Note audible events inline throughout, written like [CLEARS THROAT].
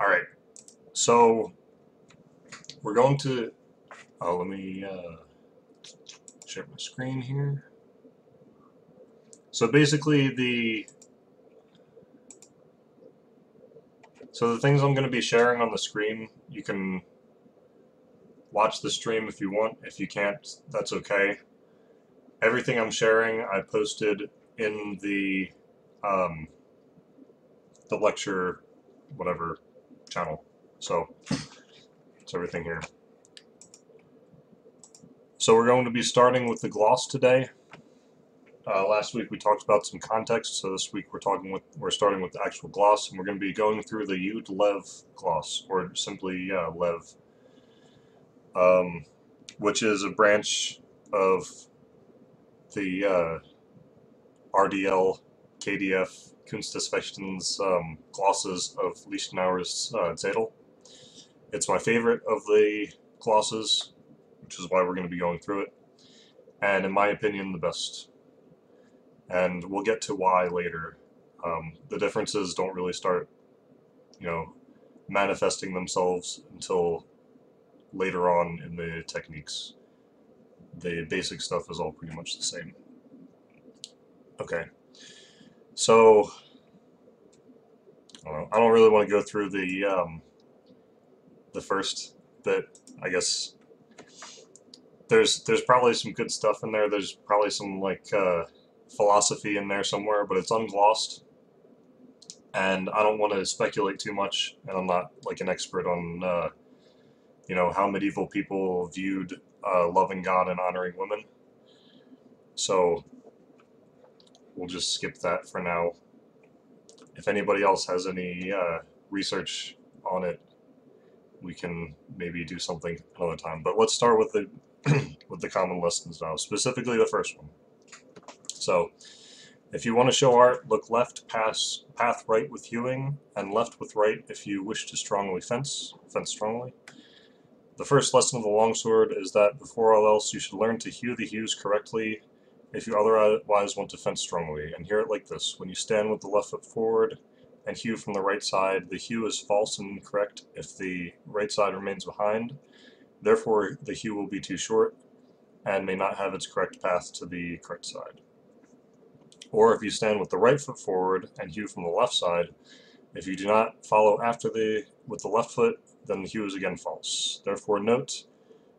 All right. So we're going to. Oh, let me uh, share my screen here. So basically, the so the things I'm going to be sharing on the screen, you can watch the stream if you want. If you can't, that's okay. Everything I'm sharing, I posted in the um, the lecture, whatever channel. So it's everything here. So we're going to be starting with the gloss today. Uh, last week we talked about some context, so this week we're talking with we're starting with the actual gloss, and we're going to be going through the Jud Lew gloss, or simply uh, Lew, um, which is a branch of the uh, RDL KDF Kunstfechtens um, glosses of Lichtenauer's uh, Zettel. It's my favorite of the glosses, which is why we're going to be going through it, and in my opinion, the best. And we'll get to why later. Um, the differences don't really start, you know, manifesting themselves until later on in the techniques. The basic stuff is all pretty much the same. Okay, so I don't, I don't really want to go through the um, the first bit. I guess there's there's probably some good stuff in there. There's probably some like uh, philosophy in there somewhere, but it's unglossed, and I don't want to speculate too much. And I'm not like an expert on uh, you know how medieval people viewed uh, loving God and honoring women. So we'll just skip that for now. If anybody else has any uh, research on it, we can maybe do something another time. But let's start with the [CLEARS THROAT] with the common lessons now, specifically the first one. So, if you want to show art, look left pass path right with hewing, and left with right if you wish to strongly fence, fence strongly. The first lesson of the longsword is that before all else you should learn to hew the hews correctly if you otherwise want to fence strongly, and hear it like this. When you stand with the left foot forward and hew from the right side, the hew is false and incorrect if the right side remains behind. Therefore, the hew will be too short and may not have its correct path to the correct side. Or if you stand with the right foot forward and hew from the left side, if you do not follow after the with the left foot, then the hew is again false. Therefore note,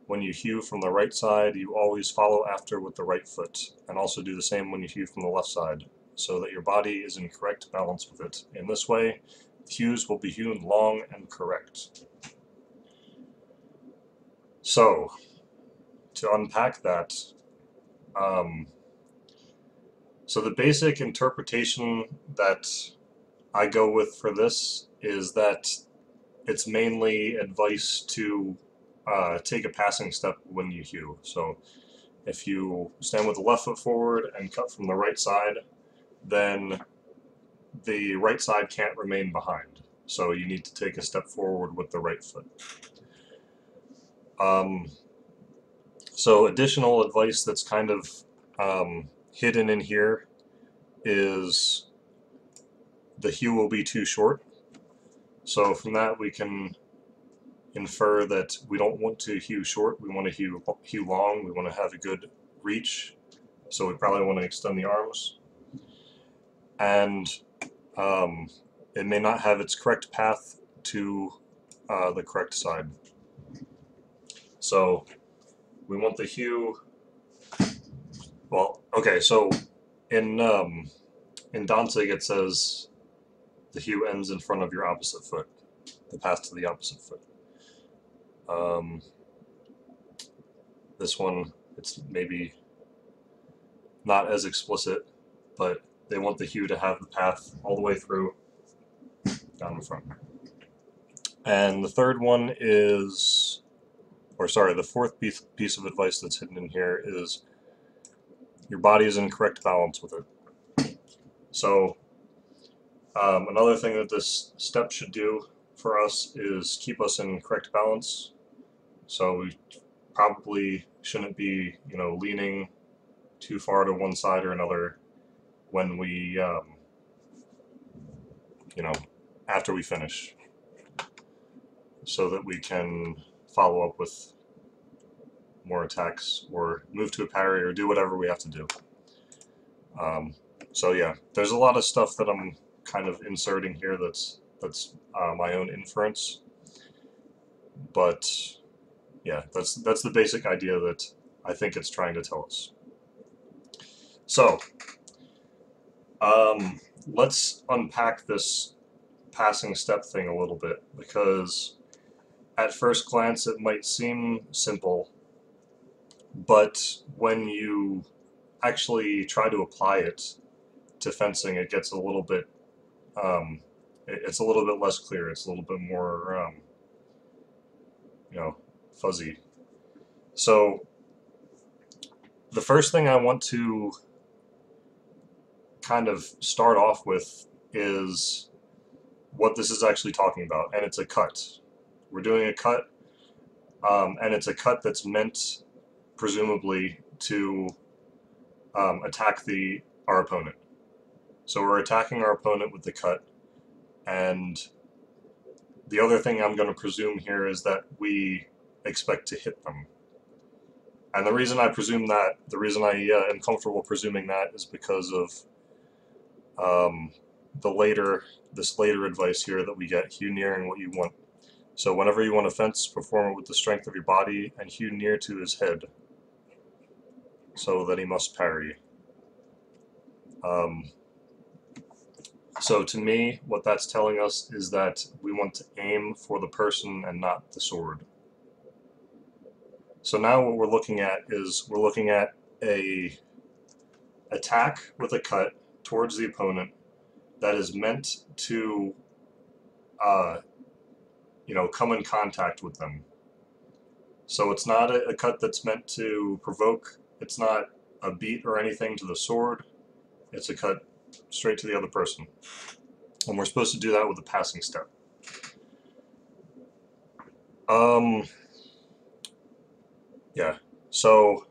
when you hew from the right side, you always follow after with the right foot, and also do the same when you hew from the left side, so that your body is in correct balance with it. In this way, hews will be hewn long and correct. So, to unpack that, um, so the basic interpretation that I go with for this is that it's mainly advice to uh, take a passing step when you hew. So if you stand with the left foot forward and cut from the right side, then the right side can't remain behind. So you need to take a step forward with the right foot. Um, so additional advice that's kind of um, hidden in here is the hew will be too short. So from that we can infer that we don't want to hew short, we want to hew, hew long, we want to have a good reach, so we probably want to extend the arms. And um, it may not have its correct path to uh, the correct side. So we want the hew, well, okay, so in, um, in Danzig it says the hew ends in front of your opposite foot, the path to the opposite foot. Um, this one, it's maybe not as explicit, but they want the hew to have the path all the way through down the front. And the third one is, or sorry, the fourth piece, of advice that's hidden in here is your body is in correct balance with it. So um, another thing that this step should do for us is keep us in correct balance so we probably shouldn't be, you know, leaning too far to one side or another when we, um, you know, after we finish. so that we can follow up with more attacks or move to a parry or do whatever we have to do. Um, so yeah, there's a lot of stuff that I'm kind of inserting here that's that's uh, my own inference. But yeah, that's that's the basic idea that I think it's trying to tell us. So um, let's unpack this passing step thing a little bit because at first glance it might seem simple, but when you actually try to apply it to fencing, it gets a little bit, um, it's a little bit less clear. It's a little bit more, um, you know, fuzzy. So the first thing I want to kind of start off with is what this is actually talking about, and it's a cut. We're doing a cut, um, and it's a cut that's meant, presumably, to um, attack the our opponent. So we're attacking our opponent with the cut, and the other thing I'm going to presume here is that we expect to hit them. And the reason I presume that, the reason I uh, am comfortable presuming that is because of um, the later, this later advice here that we get, hew near and what you want. So whenever you want to fence, perform it with the strength of your body and hew near to his head, so that he must parry. Um, so to me, what that's telling us is that we want to aim for the person and not the sword. So now what we're looking at is we're looking at a attack with a cut towards the opponent that is meant to, uh, you know, come in contact with them. So it's not a, a cut that's meant to provoke. It's not a beat or anything to the sword. It's a cut straight to the other person. And we're supposed to do that with a passing step. Um, yeah. So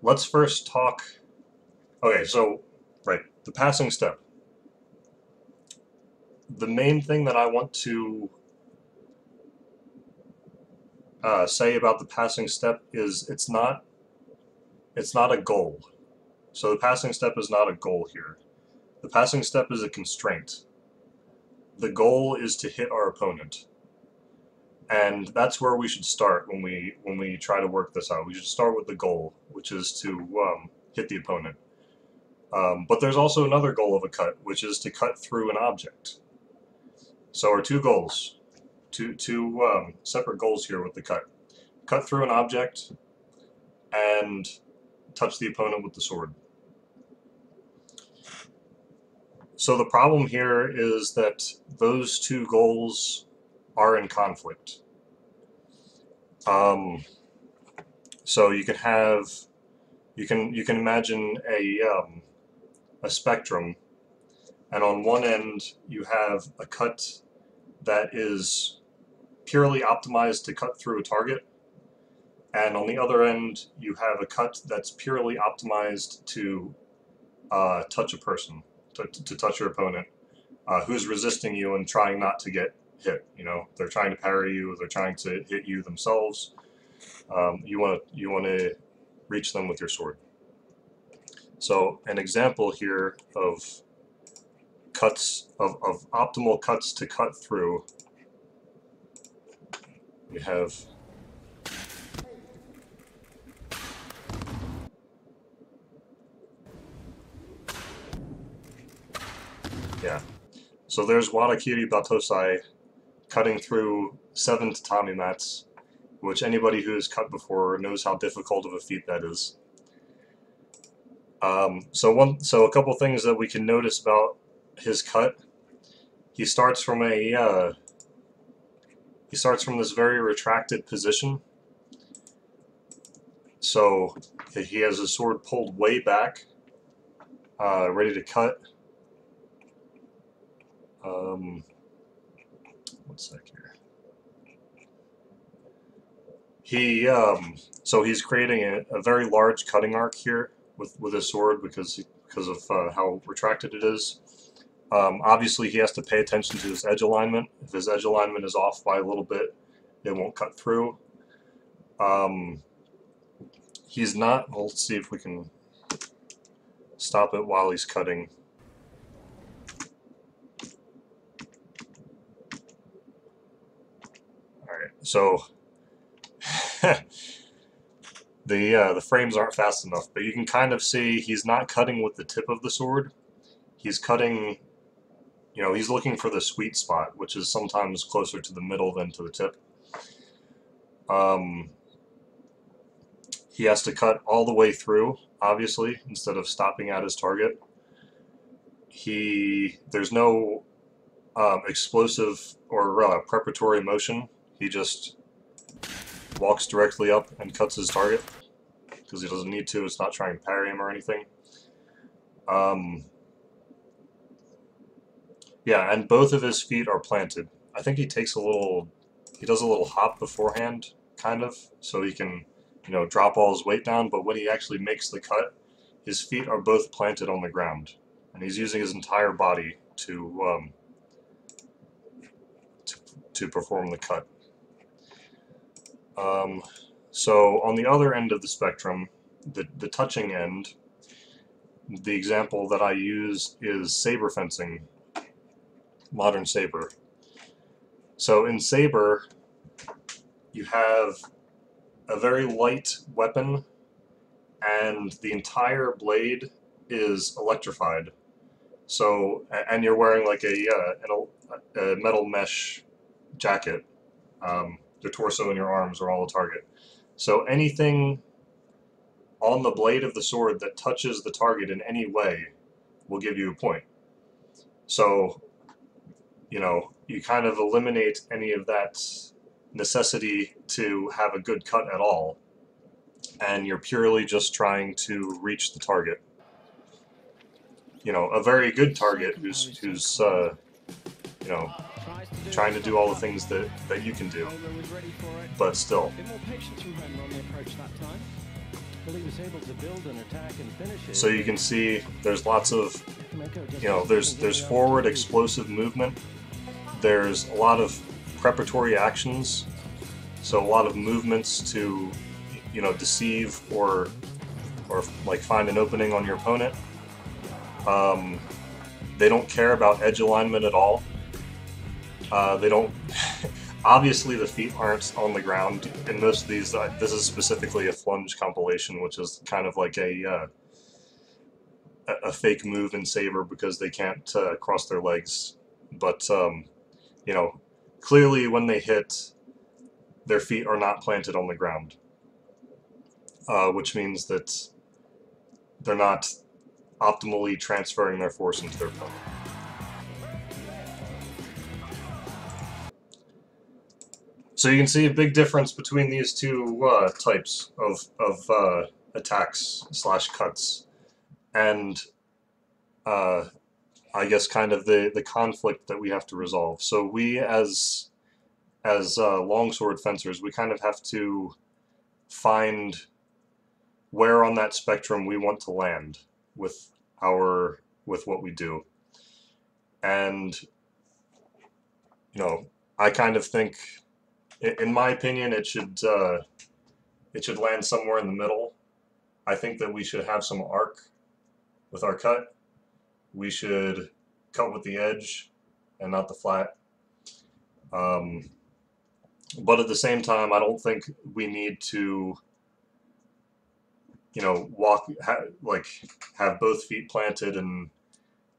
let's first talk. Okay, so right, the passing step. The main thing that I want to uh, say about the passing step is it's not it's not a goal. So the passing step is not a goal here. The passing step is a constraint. The goal is to hit our opponent and that's where we should start when we when we try to work this out. We should start with the goal, which is to um, hit the opponent. Um, but there's also another goal of a cut, which is to cut through an object. So our two goals, two two um, separate goals here with the cut: cut through an object and touch the opponent with the sword. So the problem here is that those two goals are in conflict. Um, so you can have, you can you can imagine a um, a spectrum, and on one end you have a cut that is purely optimized to cut through a target, and on the other end you have a cut that's purely optimized to uh, touch a person, to, to touch your opponent, uh, who's resisting you and trying not to get hit. You know, they're trying to parry you, they're trying to hit you themselves. Um, you want to you want to reach them with your sword. So an example here of cuts of, of optimal cuts to cut through. We have yeah. So there's Warakiri Battosai cutting through seven tatami mats, which anybody who has cut before knows how difficult of a feat that is. Um, so one, so a couple things that we can notice about his cut. He starts from a uh, he starts from this very retracted position. So he has his sword pulled way back, uh, ready to cut. Um, one sec here. He, um, so he's creating a, a, very large cutting arc here with, with his sword because because of uh, how retracted it is. Um, obviously, he has to pay attention to his edge alignment. If his edge alignment is off by a little bit, it won't cut through. Um, he's not, well, let's see if we can stop it while he's cutting. So [SIGHS] the uh, the frames aren't fast enough, but you can kind of see he's not cutting with the tip of the sword. He's cutting, you know, he's looking for the sweet spot, which is sometimes closer to the middle than to the tip. Um, he has to cut all the way through, obviously, instead of stopping at his target. He there's no um, explosive or uh, preparatory motion. He just walks directly up and cuts his target because he doesn't need to. It's not trying to parry him or anything. Um, yeah, and both of his feet are planted. I think he takes a little, he does a little hop beforehand, kind of, so he can, you know, drop all his weight down, but when he actually makes the cut, his feet are both planted on the ground. And he's using his entire body to, um, to, to perform the cut. Um, so on the other end of the spectrum, the, the touching end, the example that I use is saber fencing, modern saber. So in saber, you have a very light weapon and the entire blade is electrified. So, and you're wearing like a, uh, a metal mesh jacket. Um, your torso and your arms are all a target. So anything on the blade of the sword that touches the target in any way will give you a point. So, you know, you kind of eliminate any of that necessity to have a good cut at all, and you're purely just trying to reach the target. You know, a very good target who's, who's uh, you know, trying to do all the things that, that you can do. But still. So you can see there's lots of, you know, there's there's forward explosive movement. There's a lot of preparatory actions. So a lot of movements to, you know, deceive or or like find an opening on your opponent. Um, they don't care about edge alignment at all. Uh, they don't. [LAUGHS] obviously, the feet aren't on the ground in most of these. Uh, this is specifically a flunge compilation, which is kind of like a uh, a fake move in Saber because they can't uh, cross their legs. But um, you know, clearly when they hit, their feet are not planted on the ground, uh, which means that they're not optimally transferring their force into their opponent. So you can see a big difference between these two uh, types of, of uh, attacks slash cuts. And uh, I guess kind of the, the conflict that we have to resolve. So we as as uh, longsword fencers, we kind of have to find where on that spectrum we want to land with our with what we do. And you know, I kind of think in my opinion, it should uh, it should land somewhere in the middle. I think that we should have some arc with our cut. We should cut with the edge and not the flat. Um, but at the same time, I don't think we need to, you know, walk ha like have both feet planted and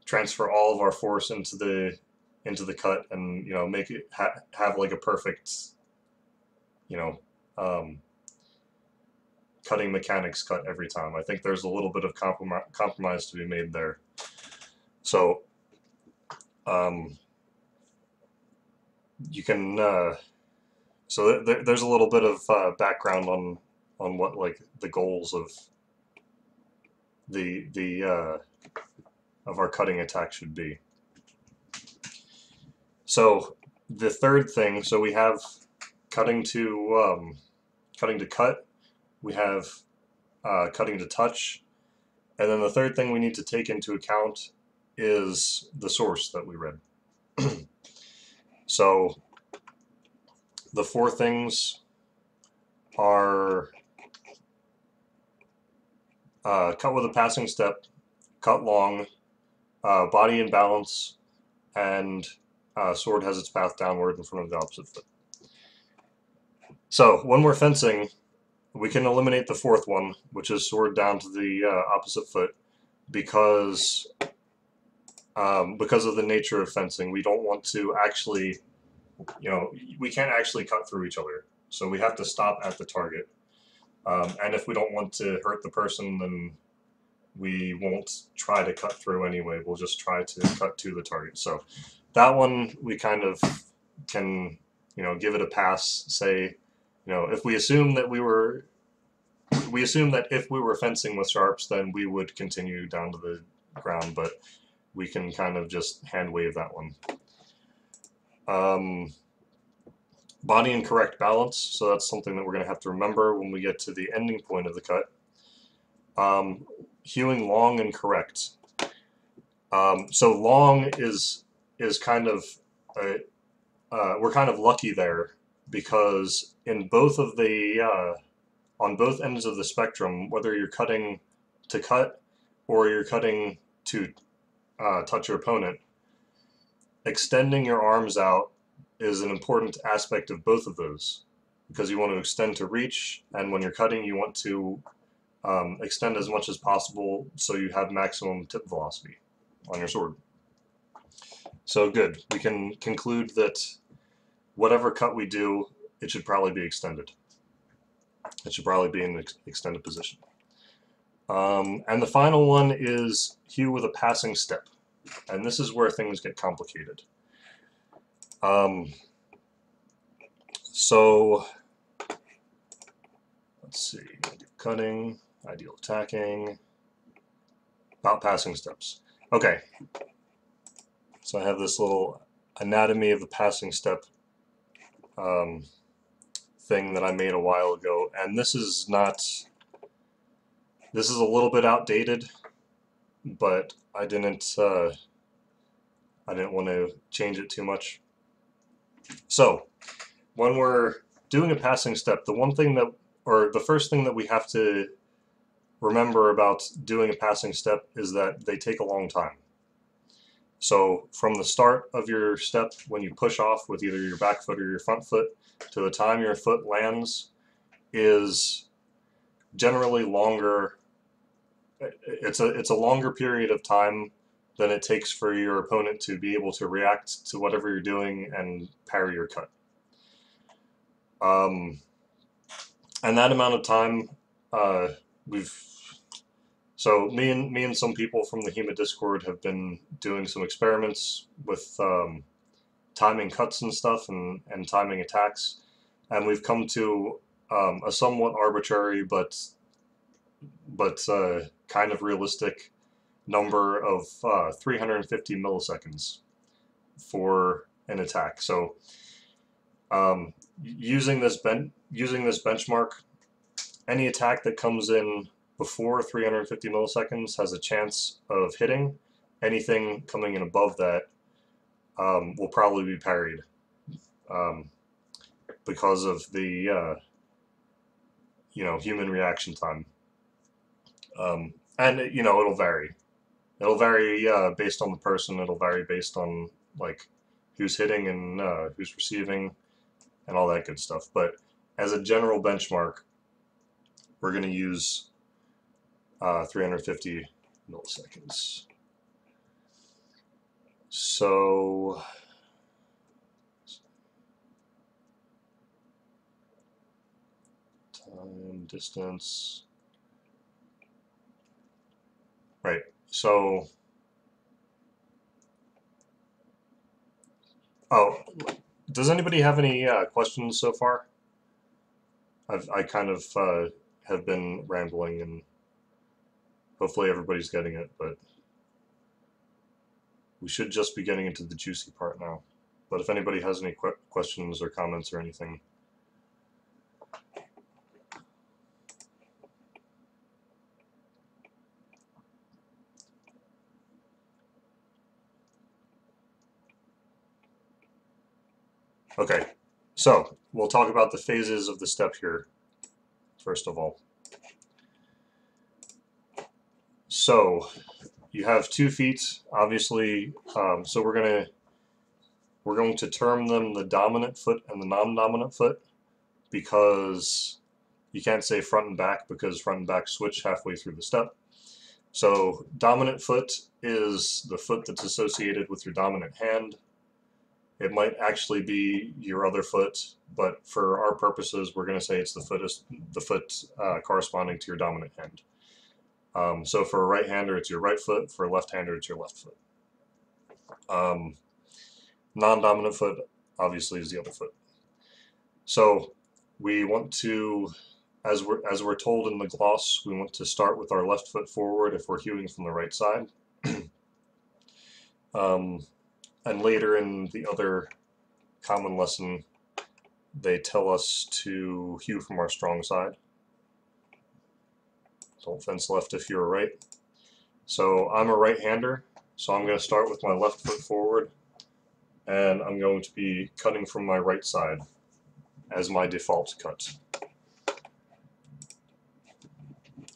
transfer all of our force into the into the cut and you know make it ha have like a perfect you know, um, cutting mechanics cut every time. I think there's a little bit of comprom compromise to be made there. So, um, you can, uh, so th there's a little bit of uh, background on on what like the goals of the the uh, of our cutting attack should be. So the third thing, so we have cutting to um, cutting to cut, we have uh, cutting to touch, and then the third thing we need to take into account is the source that we read. [CLEARS THROAT] so the four things are uh, cut with a passing step, cut long, uh, body in balance, and uh, sword has its path downward in front of the opposite foot. So when we're fencing, we can eliminate the fourth one, which is sword down to the uh, opposite foot, because um, because of the nature of fencing. We don't want to actually, you know, we can't actually cut through each other. So we have to stop at the target. Um, and if we don't want to hurt the person, then we won't try to cut through anyway. We'll just try to cut to the target. So that one we kind of can, you know, give it a pass. Say, you know, if we assume that we were, we assume that if we were fencing with sharps, then we would continue down to the ground. But we can kind of just hand wave that one. Um, body and correct balance, so that's something that we're going to have to remember when we get to the ending point of the cut. Um, hewing long and correct. Um, so long is is kind of a, uh, we're kind of lucky there because in both of the uh, on both ends of the spectrum, whether you're cutting to cut or you're cutting to uh, touch your opponent, extending your arms out is an important aspect of both of those because you want to extend to reach and when you're cutting you want to um, extend as much as possible so you have maximum tip velocity on your sword. So good. We can conclude that whatever cut we do, it should probably be extended. It should probably be in an extended position. Um, and the final one is hew with a passing step. And this is where things get complicated. Um, so, let's see, cutting, ideal attacking, about passing steps. Okay, so I have this little anatomy of the passing step um, thing that I made a while ago, and this is not this is a little bit outdated, but I didn't uh, I didn't want to change it too much. So when we're doing a passing step, the one thing that or the first thing that we have to remember about doing a passing step is that they take a long time. So from the start of your step, when you push off with either your back foot or your front foot, to the time your foot lands is generally longer it's a it's a longer period of time than it takes for your opponent to be able to react to whatever you're doing and parry your cut. Um, and that amount of time, uh, we've so me and me and some people from the HEMA Discord have been doing some experiments with um, timing cuts and stuff and and timing attacks, and we've come to um, a somewhat arbitrary but but uh, kind of realistic number of uh, 350 milliseconds for an attack. So um, using this ben using this benchmark, any attack that comes in before 350 milliseconds has a chance of hitting. Anything coming in above that um, will probably be parried um, because of the uh, you know human reaction time. Um, and you know it'll vary. It'll vary uh, based on the person. It'll vary based on like who's hitting and uh, who's receiving, and all that good stuff. But as a general benchmark, we're going to use uh, 350 milliseconds. So time, distance. Right. So, oh, does anybody have any uh, questions so far? I've I kind of uh, have been rambling, and hopefully everybody's getting it, but we should just be getting into the juicy part now. But if anybody has any questions or comments or anything, Okay, so we'll talk about the phases of the step here, first of all. So you have two feet, obviously, um, so we're gonna we're going to term them the dominant foot and the non-dominant foot because you can't say front and back because front and back switch halfway through the step. So dominant foot is the foot that's associated with your dominant hand. It might actually be your other foot, but for our purposes, we're going to say it's the foot is the foot uh, corresponding to your dominant hand. Um, so for a right-hander, it's your right foot. For a left-hander, it's your left foot. Um, non-dominant foot, obviously, is the other foot. So we want to, as we're, as we're told in the gloss, we want to start with our left foot forward if we're hewing from the right side. [CLEARS THROAT] um, and later in the other common lesson, they tell us to hew from our strong side. Don't fence left if you're right. So I'm a right-hander, so I'm going to start with my left foot forward, and I'm going to be cutting from my right side as my default cut.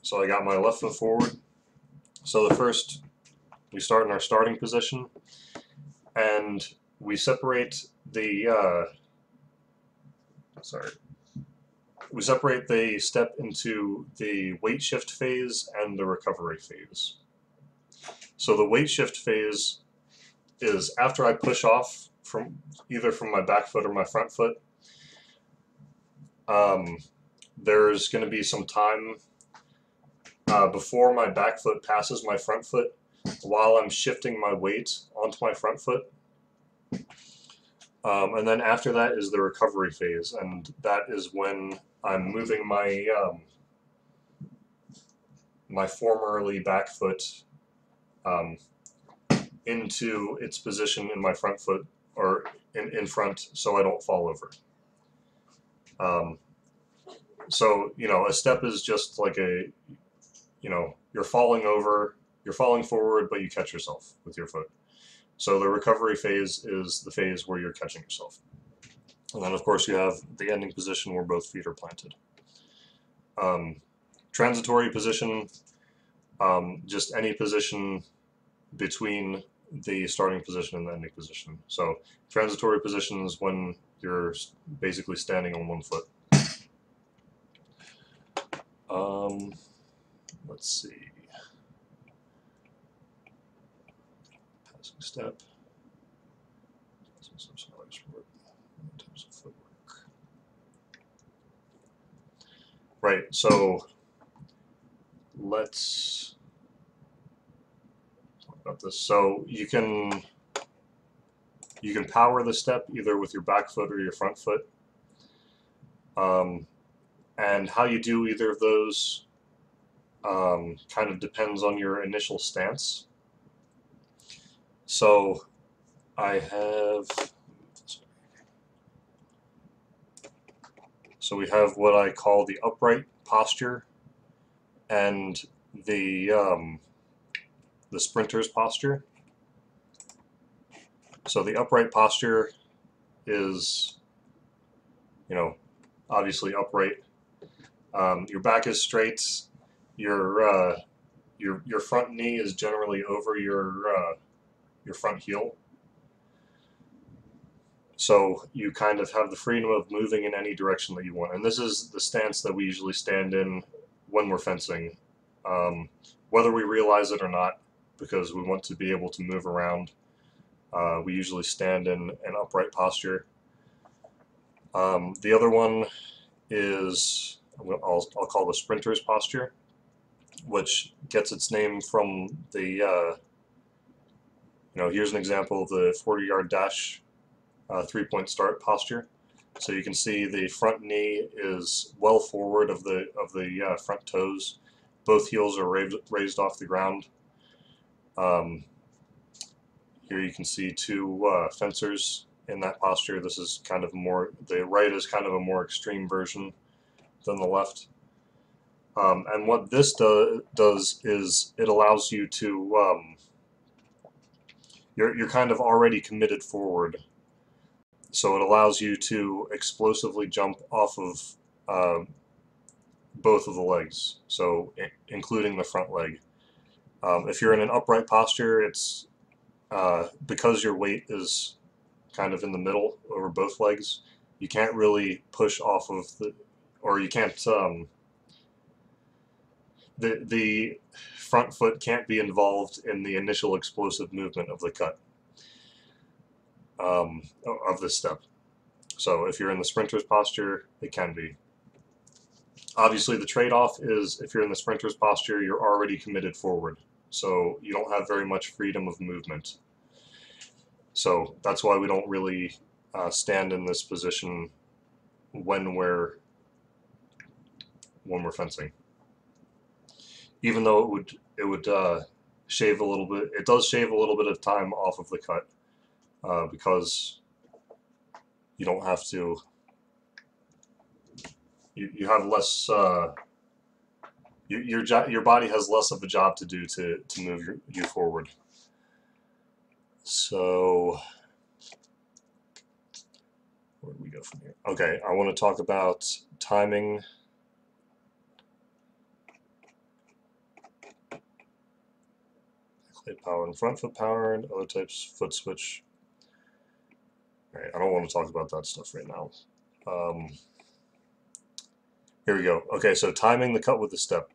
So I got my left foot forward. So the first, we start in our starting position, and we separate the, uh, sorry, we separate the step into the weight shift phase and the recovery phase. So the weight shift phase is after I push off from either from my back foot or my front foot, um, there's going to be some time uh, before my back foot passes my front foot while I'm shifting my weight onto my front foot. Um, and then after that is the recovery phase, and that is when I'm moving my um, my formerly back foot um, into its position in my front foot or in, in front so I don't fall over. Um, so, you know, a step is just like a, you know, you're falling over, you're falling forward, but you catch yourself with your foot. So the recovery phase is the phase where you're catching yourself. And then, of course, you have the ending position where both feet are planted. Um, transitory position, um, just any position between the starting position and the ending position. So transitory position is when you're basically standing on one foot. Um, let's see. Passing step. Right, so let's talk about this. So you can you can power the step either with your back foot or your front foot. Um, and how you do either of those um, kind of depends on your initial stance. So I have So we have what I call the upright posture and the um, the sprinter's posture. So the upright posture is, you know, obviously upright. Um, your back is straight. Your uh, your your front knee is generally over your uh, your front heel. So you kind of have the freedom of moving in any direction that you want. And this is the stance that we usually stand in when we're fencing, um, whether we realize it or not, because we want to be able to move around. Uh, we usually stand in an upright posture. Um, the other one is, I'll, I'll call the sprinter's posture, which gets its name from the, uh, you know, here's an example of the 40 yard dash uh, three-point start posture. So you can see the front knee is well forward of the of the uh, front toes. Both heels are raised, raised off the ground. Um, here you can see two uh, fencers in that posture. This is kind of more, the right is kind of a more extreme version than the left. Um, and what this do, does is it allows you to, um, you're, you're kind of already committed forward so it allows you to explosively jump off of uh, both of the legs, so including the front leg. Um, if you're in an upright posture, it's uh, because your weight is kind of in the middle over both legs, you can't really push off of the, or you can't, um, the, the front foot can't be involved in the initial explosive movement of the cut, um, of this step. So if you're in the sprinter's posture, it can be. Obviously the trade-off is if you're in the sprinter's posture, you're already committed forward. So you don't have very much freedom of movement. So that's why we don't really uh, stand in this position when we're when we're fencing. Even though it would it would uh, shave a little bit, it does shave a little bit of time off of the cut uh, because you don't have to. You you have less. Uh, your your your body has less of a job to do to to move your, you forward. So where do we go from here? Okay, I want to talk about timing. Power and front foot power and other types foot switch. Alright, I don't want to talk about that stuff right now. Um, here we go. Okay, so timing the cut with the step.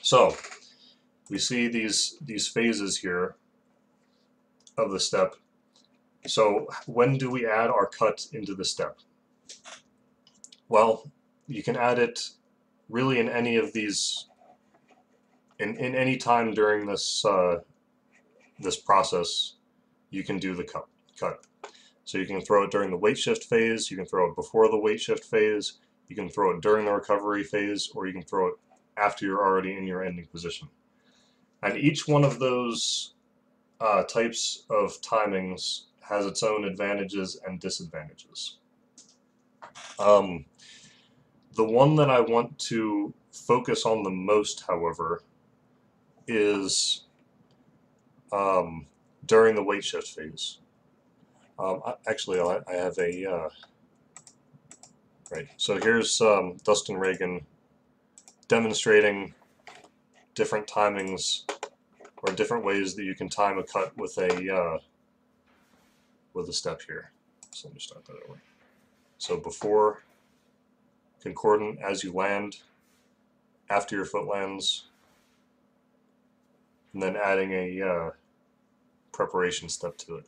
So we see these these phases here of the step so when do we add our cut into the step? Well, you can add it really in any of these, in, in any time during this, uh, this process, you can do the cut, cut. So you can throw it during the weight shift phase, you can throw it before the weight shift phase, you can throw it during the recovery phase, or you can throw it after you're already in your ending position. And each one of those uh, types of timings has its own advantages and disadvantages. Um, the one that I want to focus on the most, however, is um, during the weight shift phase. Um, actually, I, have a uh, right. So here's um, Dustin Reagan demonstrating different timings or different ways that you can time a cut with a uh, with a step here. So let me start that over. So before concordant as you land, after your foot lands, and then adding a uh, preparation step to it.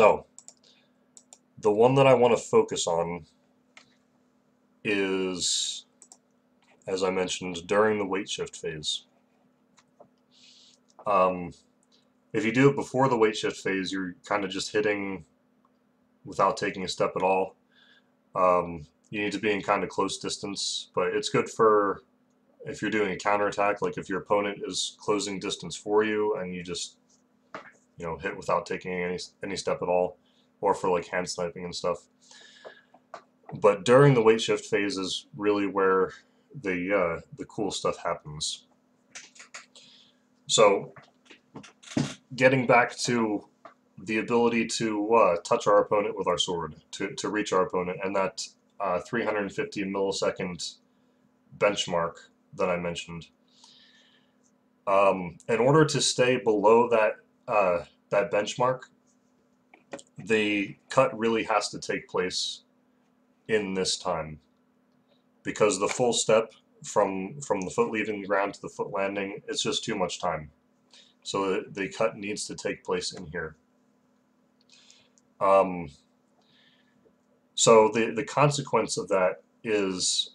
So, the one that I want to focus on is, as I mentioned, during the weight shift phase. Um, if you do it before the weight shift phase, you're kind of just hitting without taking a step at all. Um, you need to be in kind of close distance, but it's good for if you're doing a counterattack, like if your opponent is closing distance for you and you just, you know, hit without taking any, any step at all, or for like hand sniping and stuff. But during the weight shift phase is really where the, uh, the cool stuff happens. So getting back to the ability to uh, touch our opponent with our sword, to, to reach our opponent, and that uh, 350 millisecond benchmark that I mentioned. Um, in order to stay below that uh, that benchmark, the cut really has to take place in this time because the full step from from the foot leaving the ground to the foot landing, it's just too much time. So the, the cut needs to take place in here. Um, so the, the consequence of that is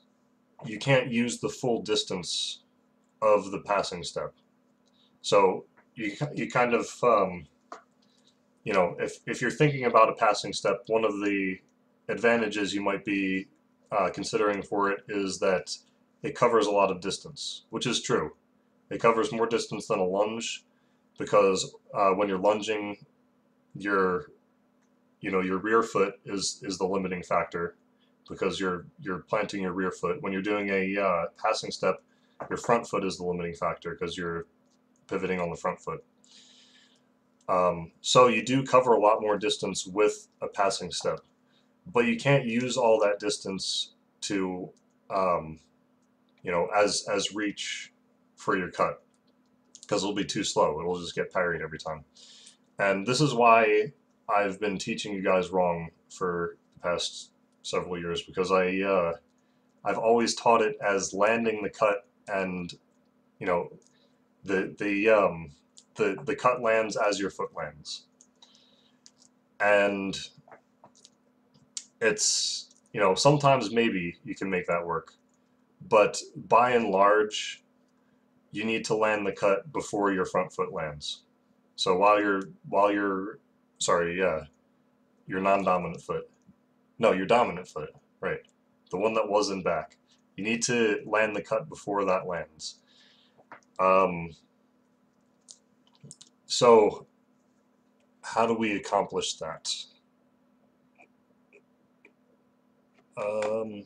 you can't use the full distance of the passing step. So you, you kind of, um, you know, if, if you're thinking about a passing step, one of the advantages you might be uh, considering for it is that it covers a lot of distance, which is true. It covers more distance than a lunge because uh, when you're lunging, your you know your rear foot is is the limiting factor because you're you're planting your rear foot. When you're doing a uh, passing step, your front foot is the limiting factor because you're pivoting on the front foot. Um, so you do cover a lot more distance with a passing step, but you can't use all that distance to, um, you know, as as reach for your cut because it'll be too slow. It'll just get parried every time. And this is why I've been teaching you guys wrong for the past several years because I uh, I've always taught it as landing the cut and you know the the um, the the cut lands as your foot lands. And it's you know sometimes maybe you can make that work but by and large you need to land the cut before your front foot lands. So while you're while you're sorry yeah your non-dominant foot no your dominant foot right the one that was in back you need to land the cut before that lands um, so, how do we accomplish that? Um,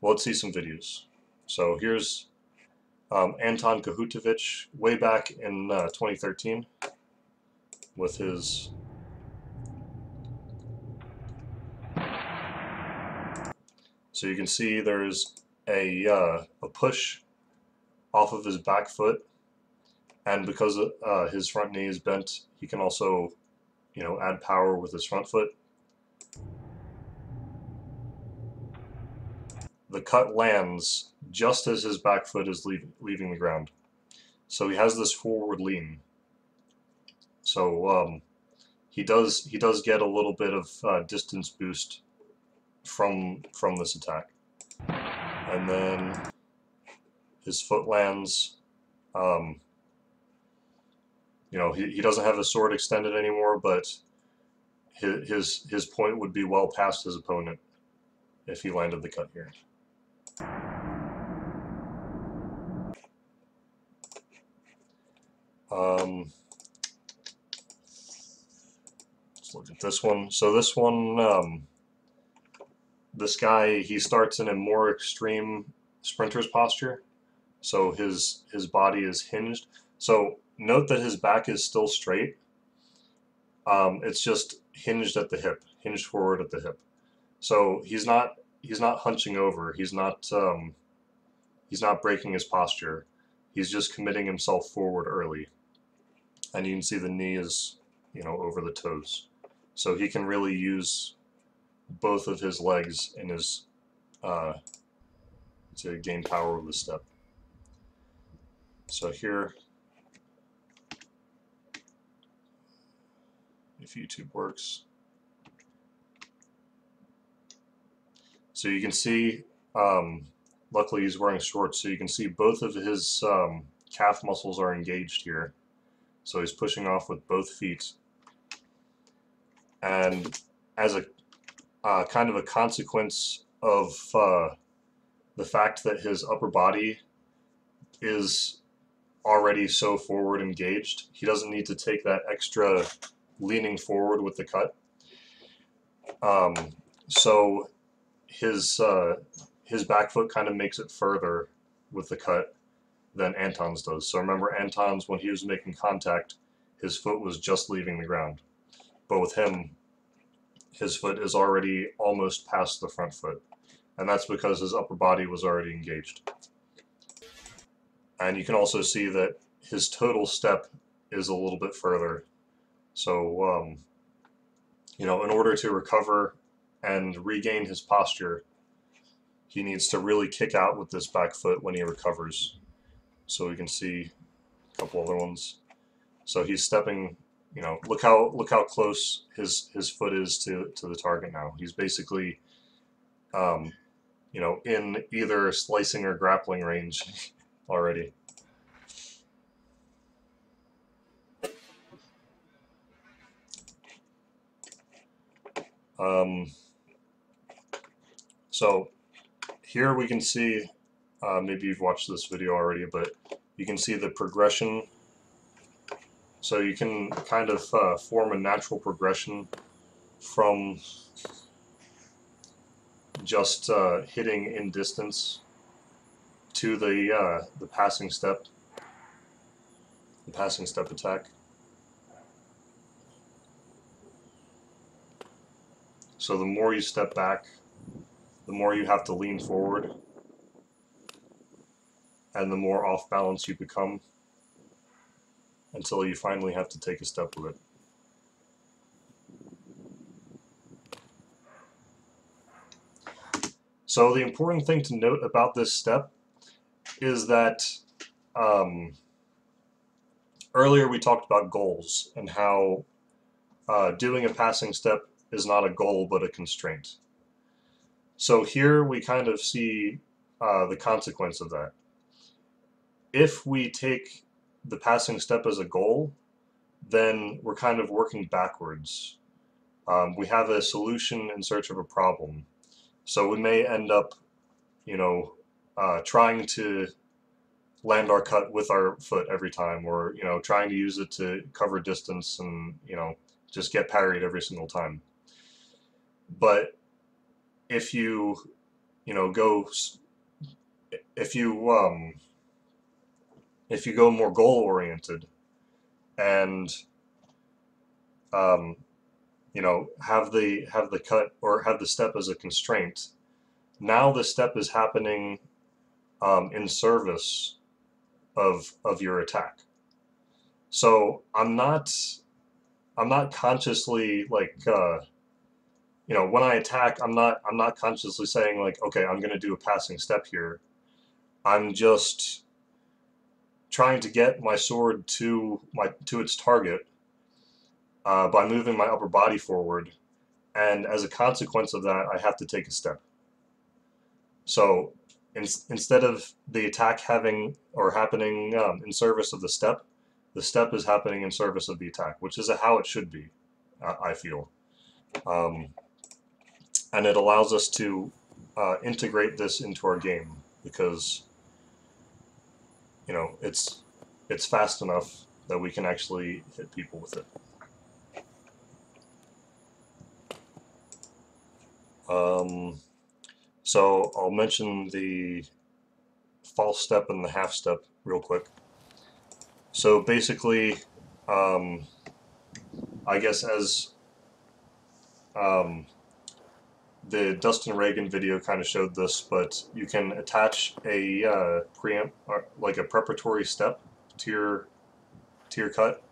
well, let's see some videos. So here's um, Anton Kohutovic way back in uh, 2013 with his so you can see there's a, uh, a push off of his back foot and because uh, his front knee is bent, he can also, you know, add power with his front foot. The cut lands just as his back foot is leave, leaving the ground. So he has this forward lean. So um, he does he does get a little bit of uh, distance boost from from this attack. And then his foot lands um, you know, he, he doesn't have the sword extended anymore, but his, his, his point would be well past his opponent if he landed the cut here. Um, let's look at this one. So this one, um, this guy, he starts in a more extreme sprinter's posture. So his his body is hinged. So note that his back is still straight. Um, it's just hinged at the hip, hinged forward at the hip. So he's not he's not hunching over. He's not um, he's not breaking his posture. He's just committing himself forward early, and you can see the knee is you know over the toes. So he can really use both of his legs in his uh, to gain power with the step. So here if YouTube works. So you can see, um, luckily he's wearing shorts, so you can see both of his um, calf muscles are engaged here. So he's pushing off with both feet. And as a uh, kind of a consequence of uh, the fact that his upper body is already so forward engaged, he doesn't need to take that extra leaning forward with the cut. Um, so his uh, his back foot kind of makes it further with the cut than Anton's does. So remember Anton's when he was making contact, his foot was just leaving the ground. But with him, his foot is already almost past the front foot. And that's because his upper body was already engaged. And you can also see that his total step is a little bit further so, um, you know, in order to recover and regain his posture, he needs to really kick out with this back foot when he recovers. So we can see a couple other ones. So he's stepping, you know, look how look how close his his foot is to to the target now. He's basically, um, you know, in either slicing or grappling range [LAUGHS] already. Um, so here we can see, uh, maybe you've watched this video already, but you can see the progression. So you can kind of uh, form a natural progression from just uh, hitting in distance to the uh, the passing step, the passing step attack. So the more you step back, the more you have to lean forward, and the more off balance you become until you finally have to take a step with it. So the important thing to note about this step is that um, earlier we talked about goals and how uh, doing a passing step is not a goal but a constraint. So here we kind of see uh, the consequence of that. If we take the passing step as a goal, then we're kind of working backwards. Um, we have a solution in search of a problem. So we may end up, you know, uh, trying to land our cut with our foot every time, or you know, trying to use it to cover distance and you know, just get parried every single time. But if you, you know, go, if you, um, if you go more goal oriented, and um, you know, have the have the cut or have the step as a constraint. Now the step is happening um, in service of of your attack. So I'm not I'm not consciously like uh, you know when I attack I'm not I'm not consciously saying like okay I'm gonna do a passing step here. I'm just trying to get my sword to my to its target uh, by moving my upper body forward. And as a consequence of that, I have to take a step. So in, instead of the attack having or happening um, in service of the step, the step is happening in service of the attack, which is how it should be, uh, I feel. Um, and it allows us to uh, integrate this into our game because you know it's it's fast enough that we can actually hit people with it. Um, so I'll mention the false step and the half step real quick. So basically, um, I guess as um, the Dustin Reagan video kind of showed this, but you can attach a uh, preamp, like a preparatory step to your to your cut,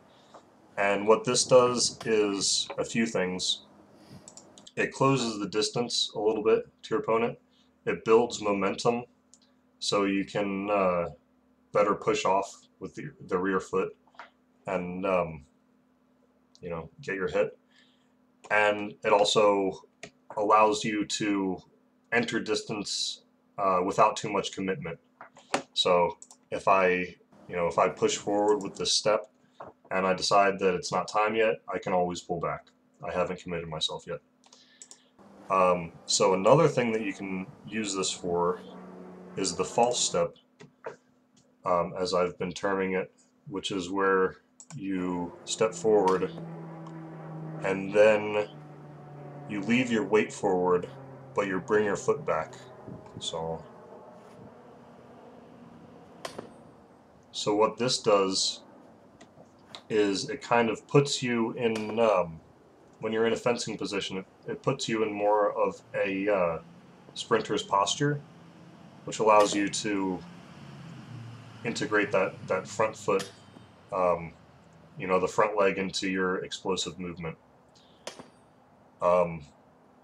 and what this does is a few things it closes the distance a little bit to your opponent. It builds momentum so you can uh, better push off with the, the rear foot and um, you know get your hit. And it also allows you to enter distance uh, without too much commitment. So if I you know if I push forward with this step and I decide that it's not time yet, I can always pull back. I haven't committed myself yet. Um, so another thing that you can use this for is the false step, um, as I've been terming it, which is where you step forward and then you leave your weight forward, but you bring your foot back. So, so what this does is it kind of puts you in um, when you're in a fencing position, it, it puts you in more of a uh, sprinter's posture, which allows you to integrate that, that front foot, um, you know, the front leg into your explosive movement. Um,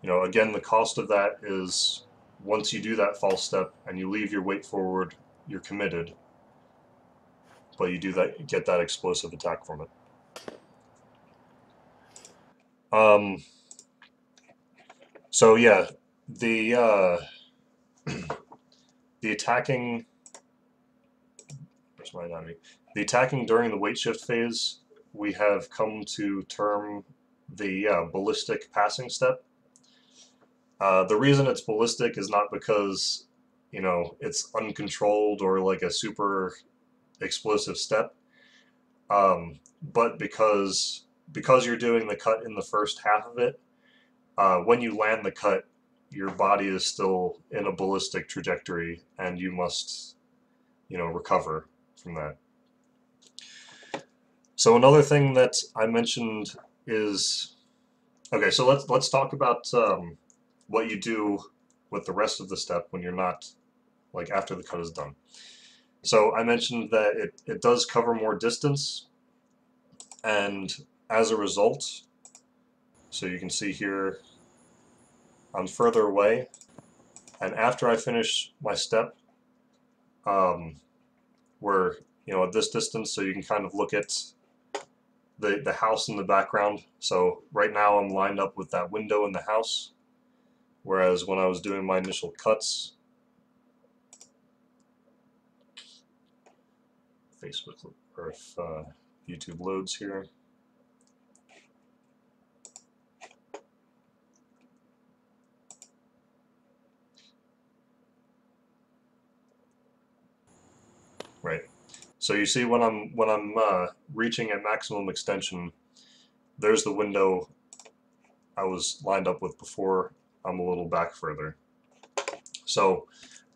you know, again, the cost of that is once you do that false step and you leave your weight forward, you're committed, but you do that, get that explosive attack from it. Um, so yeah, the uh, the attacking where's my? The attacking during the weight shift phase, we have come to term the uh, ballistic passing step. Uh, the reason it's ballistic is not because you know it's uncontrolled or like a super explosive step, um, but because because you're doing the cut in the first half of it, uh, when you land the cut, your body is still in a ballistic trajectory and you must, you know, recover from that. So another thing that I mentioned is Okay, so let's let's talk about um, what you do with the rest of the step when you're not like after the cut is done. So I mentioned that it, it does cover more distance and as a result, so you can see here I'm further away and after I finish my step um, we're you know at this distance so you can kind of look at the, the house in the background. So right now I'm lined up with that window in the house, whereas when I was doing my initial cuts, Facebook or if uh, YouTube loads here. Right. So you see when I'm when I'm uh, reaching at maximum extension, there's the window I was lined up with before. I'm a little back further. So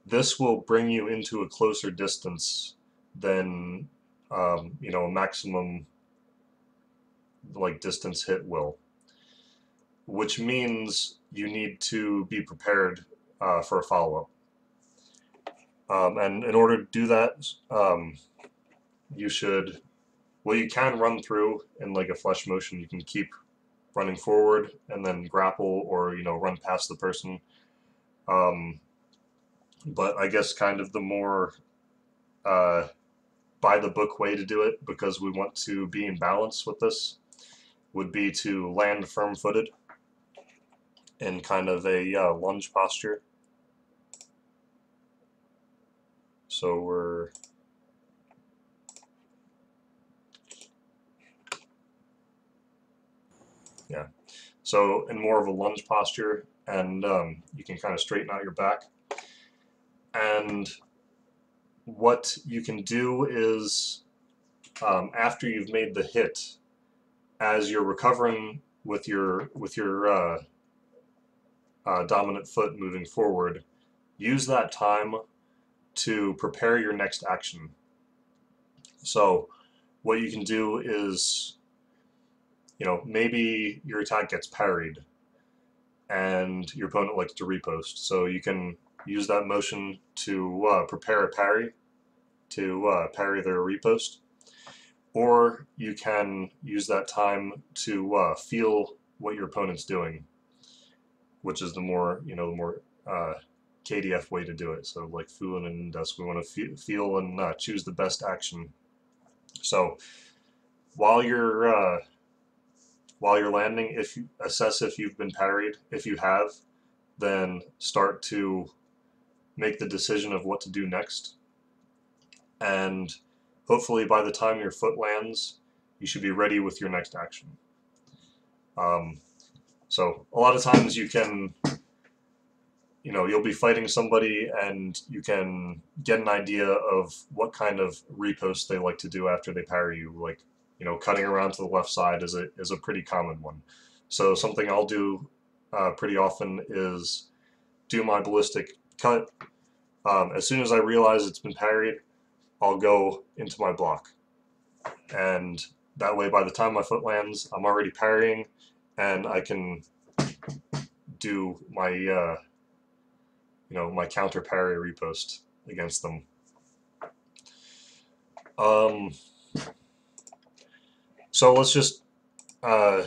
this will bring you into a closer distance than um, you know a maximum like distance hit will, which means you need to be prepared uh, for a follow-up. Um, and in order to do that, um, you should, well, you can run through in like a flèche motion. You can keep running forward and then grapple or, you know, run past the person. Um, but I guess kind of the more uh, by the book way to do it, because we want to be in balance with this, would be to land firm footed in kind of a uh, lunge posture. So we're Yeah. So in more of a lunge posture, and um, you can kind of straighten out your back. And what you can do is, um, after you've made the hit, as you're recovering with your with your uh, uh, dominant foot moving forward, use that time to prepare your next action. So what you can do is you know, maybe your attack gets parried and your opponent likes to riposte. So you can use that motion to uh, prepare a parry, to uh, parry their riposte. Or you can use that time to uh, feel what your opponent's doing, which is the more, you know, the more uh, KDF way to do it. So like Fühlen and Dusk, we want to feel and uh, choose the best action. So while you're uh, while you're landing, if you assess if you've been parried. If you have, then start to make the decision of what to do next. And hopefully by the time your foot lands, you should be ready with your next action. Um, so a lot of times you can, you know, you'll be fighting somebody and you can get an idea of what kind of riposte they like to do after they parry you. Like you know, cutting around to the left side is a, is a pretty common one. So something I'll do uh, pretty often is do my ballistic cut. Um, as soon as I realize it's been parried, I'll go into my block. And that way, by the time my foot lands, I'm already parrying, and I can do my, uh, you know, my counter parry riposte against them. Um, so let's just uh,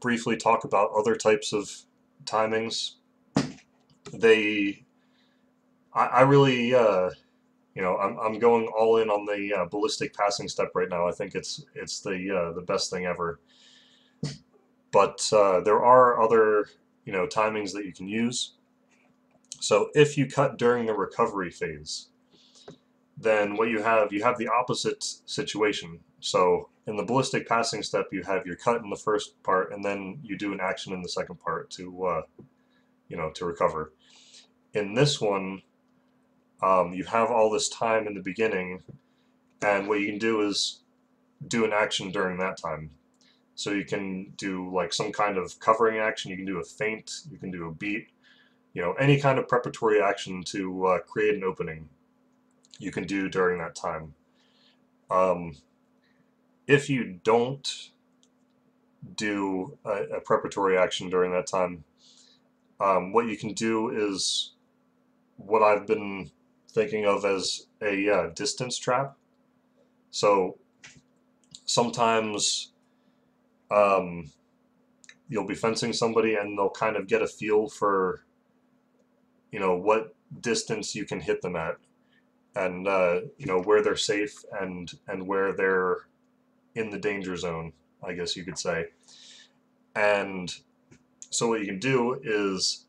briefly talk about other types of timings. They, I, I really, uh, you know, I'm, I'm going all in on the uh, ballistic passing step right now. I think it's it's the uh, the best thing ever. But uh, there are other, you know, timings that you can use. So if you cut during the recovery phase, then what you have, you have the opposite situation. So in the ballistic passing step, you have your cut in the first part, and then you do an action in the second part to, uh, you know, to recover. In this one, um, you have all this time in the beginning, and what you can do is do an action during that time. So you can do like some kind of covering action, you can do a feint, you can do a beat, you know, any kind of preparatory action to uh, create an opening you can do during that time. Um, if you don't do a, a preparatory action during that time. Um, what you can do is what I've been thinking of as a uh, distance trap. So sometimes um, you'll be fencing somebody and they'll kind of get a feel for you know what distance you can hit them at and uh, you know where they're safe and and where they're in the danger zone I guess you could say. And so what you can do is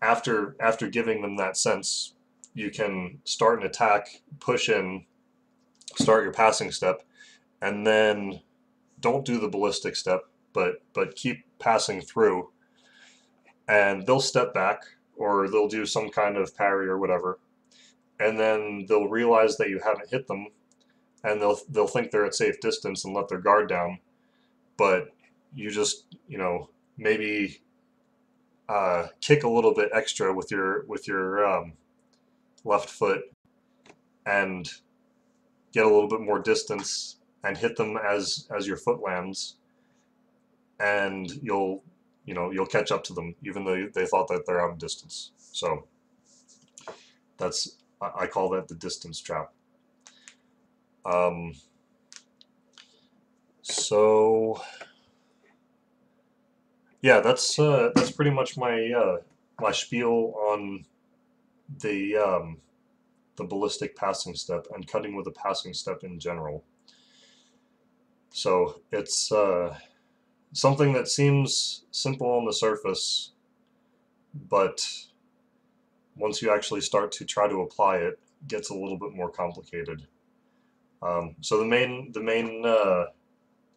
after after giving them that sense you can start an attack push in start your passing step and then don't do the ballistic step but but keep passing through. And they'll step back or they'll do some kind of parry or whatever. And then they'll realize that you haven't hit them and they'll they'll think they're at safe distance and let their guard down. But you just you know maybe uh, kick a little bit extra with your with your um, left foot and get a little bit more distance and hit them as as your foot lands. And you'll you know you'll catch up to them even though they thought that they're out of distance. So that's I call that the distance trap um, so yeah that's uh, that's pretty much my uh, my spiel on the um, the ballistic passing step and cutting with a passing step in general so it's uh, something that seems simple on the surface, but once you actually start to try to apply it, it gets a little bit more complicated. Um, so the main the main uh,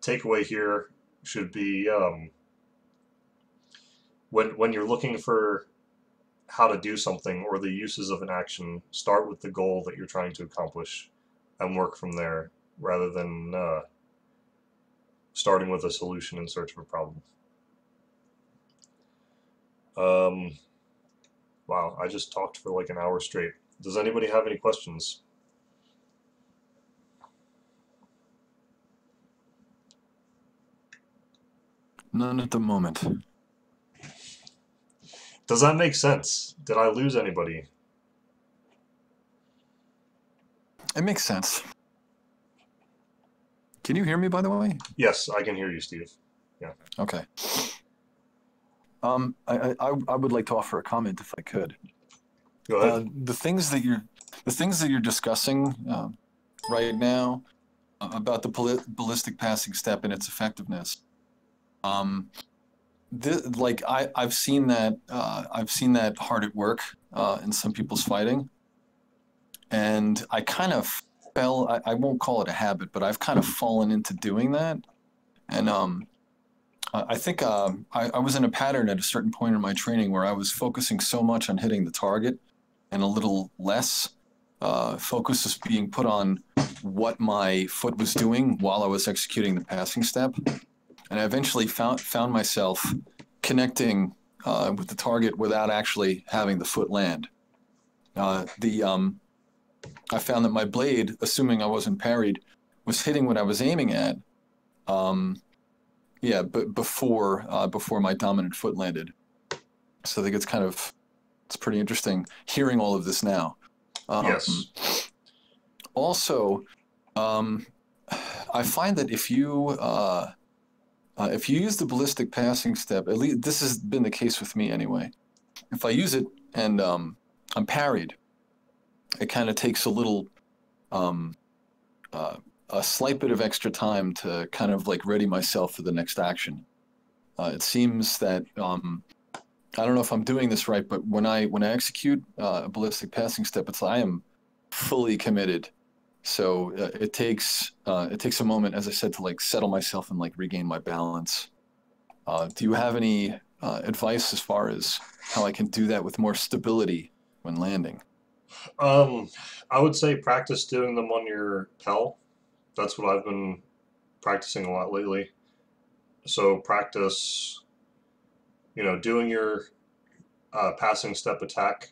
takeaway here should be um, when when you're looking for how to do something or the uses of an action, start with the goal that you're trying to accomplish and work from there rather than uh, starting with a solution in search of a problem. Um, wow, I just talked for like an hour straight. Does anybody have any questions? None at the moment. Does that make sense? Did I lose anybody? It makes sense. Can you hear me, by the way? Yes, I can hear you, Steve. Yeah. Okay. Um, I, I, I would like to offer a comment if I could. Go ahead. Uh, the things that you're, the things that you're discussing uh, right now uh, about the ballistic passing step and its effectiveness. Um, this, like I, I've seen that, uh, I've seen that hard at work uh, in some people's fighting, and I kind of fell. I, I won't call it a habit, but I've kind of fallen into doing that, and um, I think um, I, I was in a pattern at a certain point in my training where I was focusing so much on hitting the target, and a little less uh, focus was being put on what my foot was doing while I was executing the passing step, and I eventually found found myself connecting uh, with the target without actually having the foot land. Uh, the um, I found that my blade, assuming I wasn't parried, was hitting what I was aiming at. Um, yeah, but before uh, before my dominant foot landed. So I think it's kind of it's pretty interesting hearing all of this now. Um, yes. Also, um, I find that if you uh, uh, if you use the ballistic passing step, at least this has been the case with me anyway. If I use it and um, I'm parried, it kind of takes a little, um, uh, a slight bit of extra time to kind of like ready myself for the next action. Uh, it seems that um, I don't know if I'm doing this right, but when I when I execute uh, a ballistic passing step, it's I am fully committed. So uh, it takes uh, it takes a moment, as I said, to like settle myself and like regain my balance. Uh, do you have any uh, advice as far as how I can do that with more stability when landing? Um, I would say practice doing them on your Pell. That's what I've been practicing a lot lately. So practice, you know, doing your uh, passing step attack,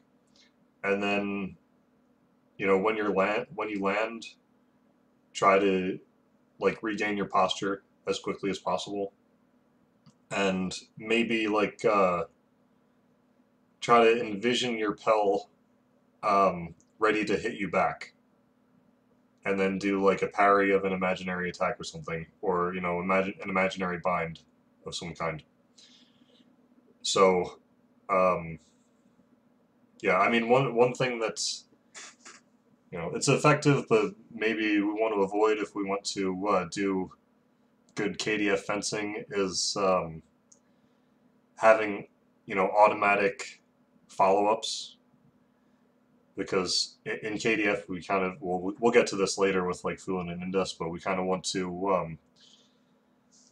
and then, you know, when you're land when you land, try to like regain your posture as quickly as possible, and maybe like uh, try to envision your Pell um, ready to hit you back, and then do like a parry of an imaginary attack or something, or you know, imagine an imaginary bind of some kind. So, um, yeah, I mean, one one thing that's you know it's effective, but maybe we want to avoid if we want to uh, do good KDF fencing is um, having you know automatic follow-ups because in KDF we kind of well we'll get to this later with like Fühlen and Indes, but we kind of want to um,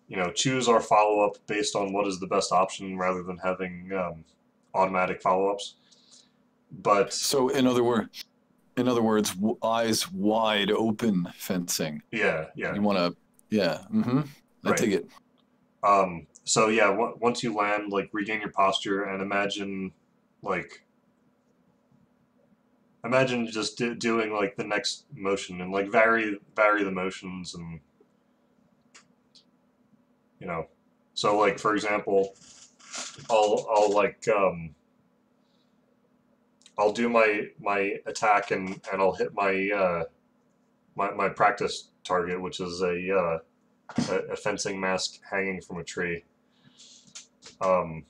you know choose our follow-up based on what is the best option rather than having um, automatic follow-ups. But so in other words, in other words, w- eyes wide open fencing. yeah, yeah, You want to, yeah. Mm-hmm. I Right. dig it. Um, so yeah, w- once you land, like regain your posture and imagine, like, imagine just do- doing like the next motion and like vary vary the motions and you know, so like for example, I'll I'll like um, I'll do my my attack and and I'll hit my uh, my my practice target, which is a uh, a, a fencing mask hanging from a tree. Um,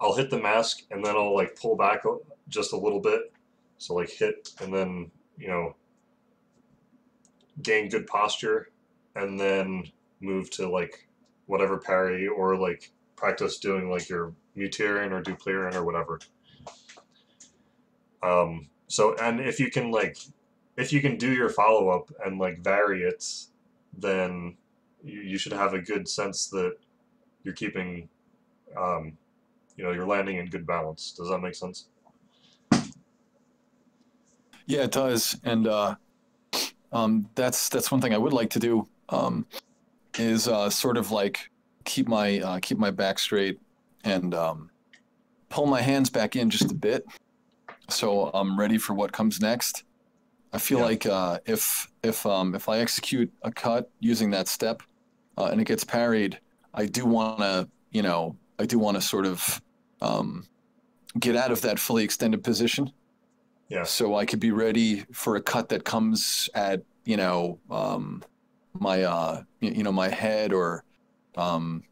I'll hit the mask and then I'll like pull back just a little bit, so like hit and then you know gain good posture, and then move to like whatever parry or like practice doing like your Mutieren or Duplieren or whatever. Um, so and if you can like if you can do your follow up and like vary it, then you, you should have a good sense that you're keeping, um, you know, you're landing in good balance. Does that make sense? Yeah, it does, and uh, um, that's that's one thing I would like to do. Um, is uh, sort of like keep my uh, keep my back straight and um, pull my hands back in just a bit, so I'm ready for what comes next. I feel Yeah. like uh, if if um, if I execute a cut using that step uh, and it gets parried, I do want to you know I do want to sort of um, get out of that fully extended position Yeah. so I could be ready for a cut that comes at you know um, my uh, you know my head or um,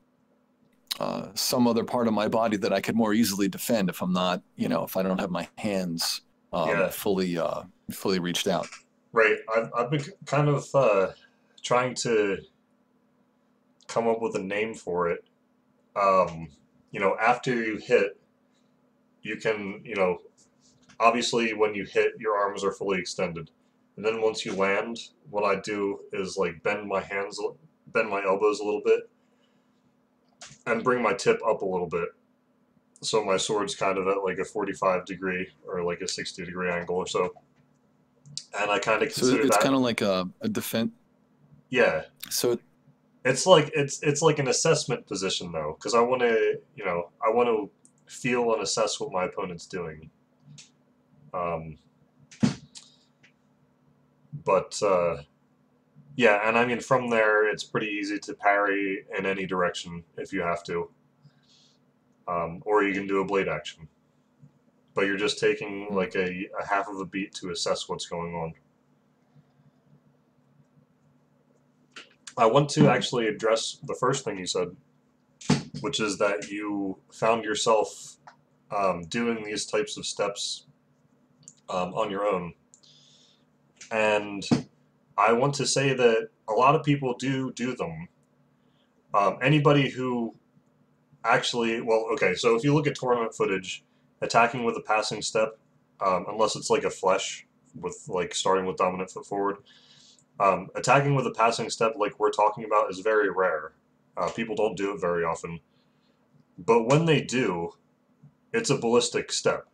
uh, some other part of my body that I could more easily defend if I'm not you know if I don't have my hands um, Yeah. fully uh, fully reached out. Right. I've, I've been kind of uh, trying to come up with a name for it. Um, you know, after you hit, you can, you know, obviously when you hit, your arms are fully extended. And then once you land, what I do is like bend my hands, bend my elbows a little bit, and bring my tip up a little bit. So my sword's kind of at like a 45 degree or like a 60 degree angle or so. And I kind of So consider it's that. kind of like a, a defense. yeah, So it's like it's it's like an assessment position though, because I want to you know I want to feel and assess what my opponent's doing. Um, but uh, yeah, and I mean from there it's pretty easy to parry in any direction if you have to, um, or you can do a blade action. But you're just taking Hmm. like a, a half of a beat to assess what's going on. I want to actually address the first thing you said, which is that you found yourself um, doing these types of steps um, on your own. And I want to say that a lot of people do do them. Um, anybody who actually, well, okay, so if you look at tournament footage, attacking with a passing step, um, unless it's like a flèche with like starting with dominant foot forward, um, attacking with a passing step like we're talking about is very rare. Uh, people don't do it very often. But when they do, it's a ballistic step.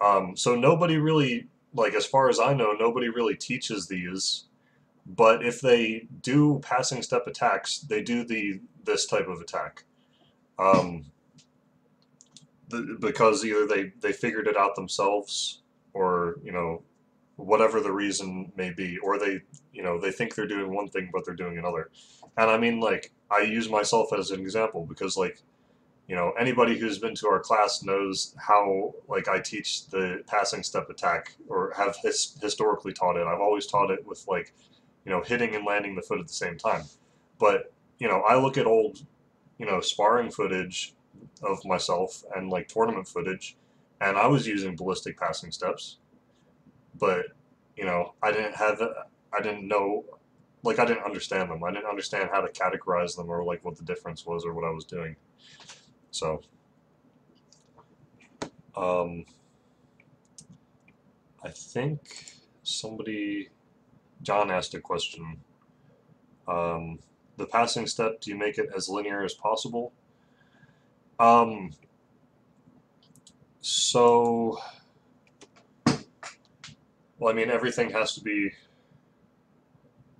Um, so nobody really, like as far as I know, nobody really teaches these. But if they do passing step attacks, they do the this type of attack. Um, the, because either they, they figured it out themselves or, you know, whatever the reason may be, or they, you know, they think they're doing one thing but they're doing another. And I mean, like, I use myself as an example because, like, you know, anybody who's been to our class knows how, like, I teach the passing step attack or have his, historically taught it. I've always taught it with, like, you know, hitting and landing the foot at the same time. But, you know, I look at old, you know, sparring footage of myself and, like, tournament footage, and I was using ballistic passing steps but you know, I didn't have, I didn't know, like I didn't understand them. I didn't understand how to categorize them or like what the difference was or what I was doing. So, um, I think somebody, John asked a question. Um, the passing step, do you make it as linear as possible? Um, so well, I mean, everything has to be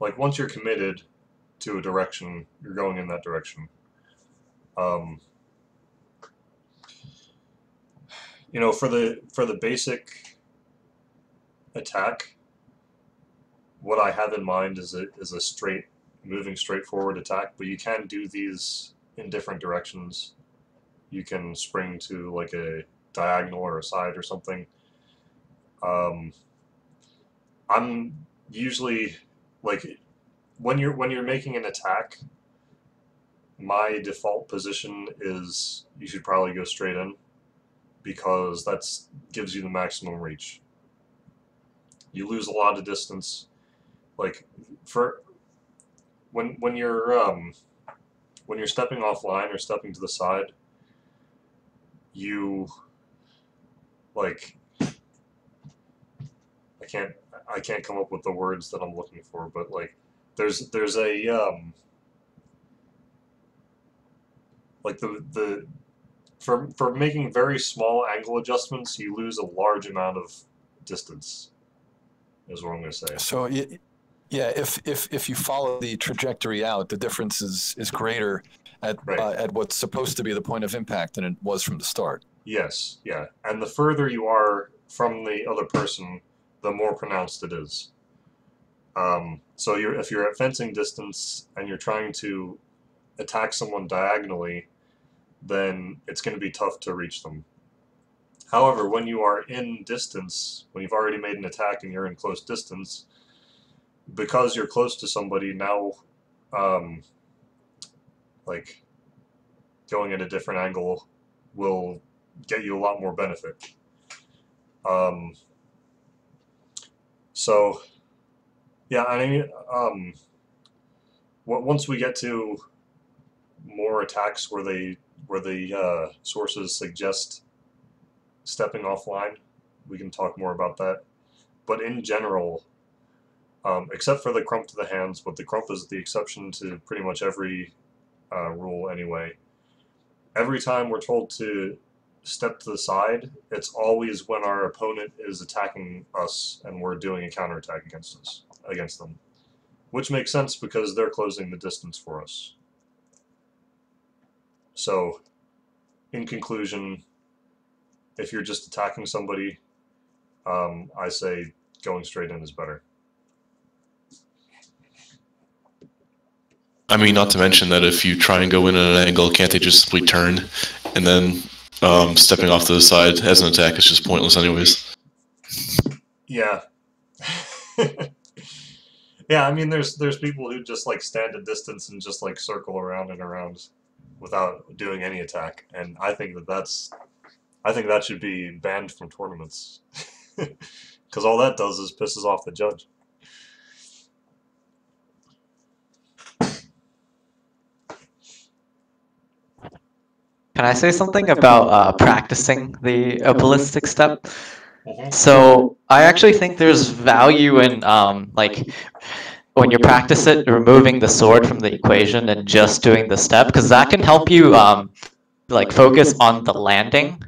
like once you're committed to a direction, you're going in that direction. Um, you know, for the for the basic attack, what I have in mind is a is a straight, moving straight forward attack. But you can do these in different directions. You can spring to like a diagonal or a side or something. Um, I'm usually like when you're when you're making an attack, my default position is you should probably go straight in because that's gives you the maximum reach. You lose a lot of distance. Like for when when you're um, when you're stepping offline or stepping to the side, you like I can't I can't come up with the words that I'm looking for, but like there's there's a um like the the for for making very small angle adjustments, you lose a large amount of distance. Is what I'm going to say. So yeah, if if if you follow the trajectory out, the difference is is greater at right. uh, at what's supposed to be the point of impact than it was from the start. Yes, yeah, and the further you are from the other person, the more pronounced it is. Um, so you're, if you're at fencing distance and you're trying to attack someone diagonally, then it's going to be tough to reach them. However, when you are in distance, when you've already made an attack and you're in close distance, because you're close to somebody now, um, like going at a different angle will get you a lot more benefit. Um, so, yeah, I mean, um, once we get to more attacks where they where the uh, sources suggest stepping offline, we can talk more about that. But in general, um, except for the Krump to the hands, but the Krump is the exception to pretty much every uh, rule anyway. Every time we're told to step to the side, it's always when our opponent is attacking us and we're doing a counterattack against us against them. Which makes sense because they're closing the distance for us. So, in conclusion, if you're just attacking somebody, um, I say going straight in is better. I mean, not to mention that if you try and go in at an angle, can't they just simply turn and then um, stepping off to the side as an attack is just pointless, anyways. Yeah. [LAUGHS] yeah, I mean, there's there's people who just like stand a distance and just like circle around and around without doing any attack, and I think that that's I think that should be banned from tournaments [LAUGHS] because all that does is pisses off the judge. Can I say something about uh, practicing the a ballistic step? Mm-hmm. So I actually think there's value in um, like when you practice it, removing the sword from the equation and just doing the step, because that can help you um, like focus on the landing,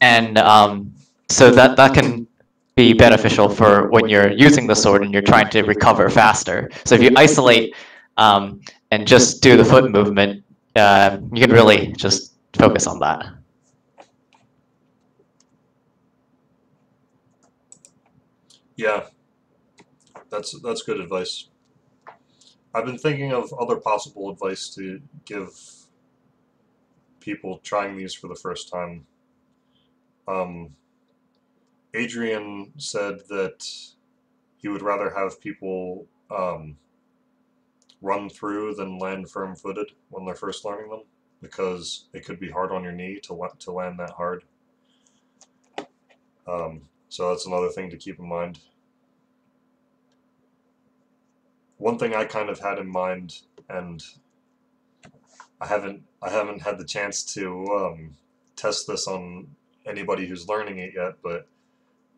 and um, so that that can be beneficial for when you're using the sword and you're trying to recover faster. So if you isolate um, and just do the foot movement, uh, you can really just focus on that. Yeah, that's that's good advice. I've been thinking of other possible advice to give people trying these for the first time. Um, Adrian said that he would rather have people um, run through than land firm-footed when they're first learning them because it could be hard on your knee to to land that hard. Um, so that's another thing to keep in mind. One thing I kind of had in mind, and I haven't I haven't had the chance to um, test this on anybody who's learning it yet, but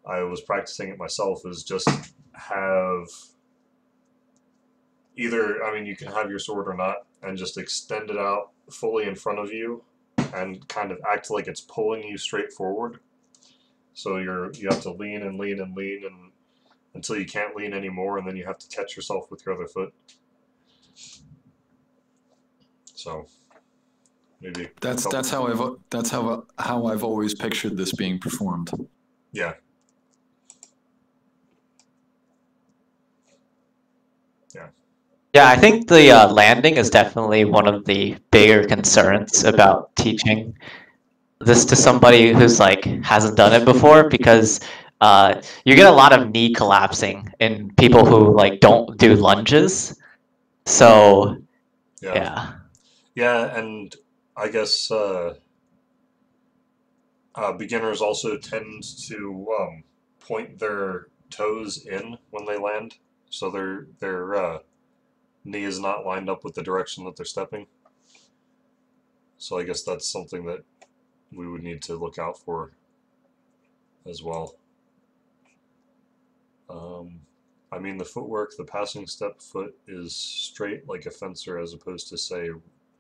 I was practicing it myself. Is just have either I mean you can have your sword or not, and just extend it out fully in front of you, and kind of act like it's pulling you straight forward. So you're you have to lean and lean and lean and until you can't lean anymore, and then you have to catch yourself with your other foot. So maybe That's that's how I've that's how how I've always pictured this being performed. Yeah. Yeah Yeah, I think the uh, landing is definitely one of the bigger concerns about teaching this to somebody who's like hasn't done it before because uh, you get a lot of knee collapsing in people who like don't do lunges. So yeah yeah, yeah, and I guess uh, uh, beginners also tend to um, point their toes in when they land, so their their uh, knee is not lined up with the direction that they're stepping. So I guess that's something that we would need to look out for as well. Um, I mean, the footwork, the passing step foot is straight like a fencer as opposed to, say,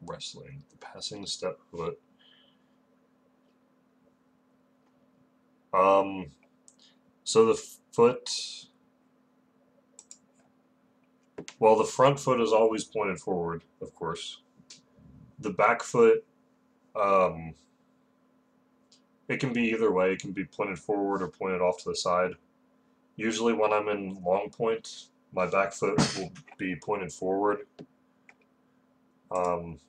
wrestling. The passing step foot. Um, so the foot. Well, the front foot is always pointed forward, of course. The back foot, um, it can be either way. It can be pointed forward or pointed off to the side. Usually, when I'm in long point, my back foot will be pointed forward. Um,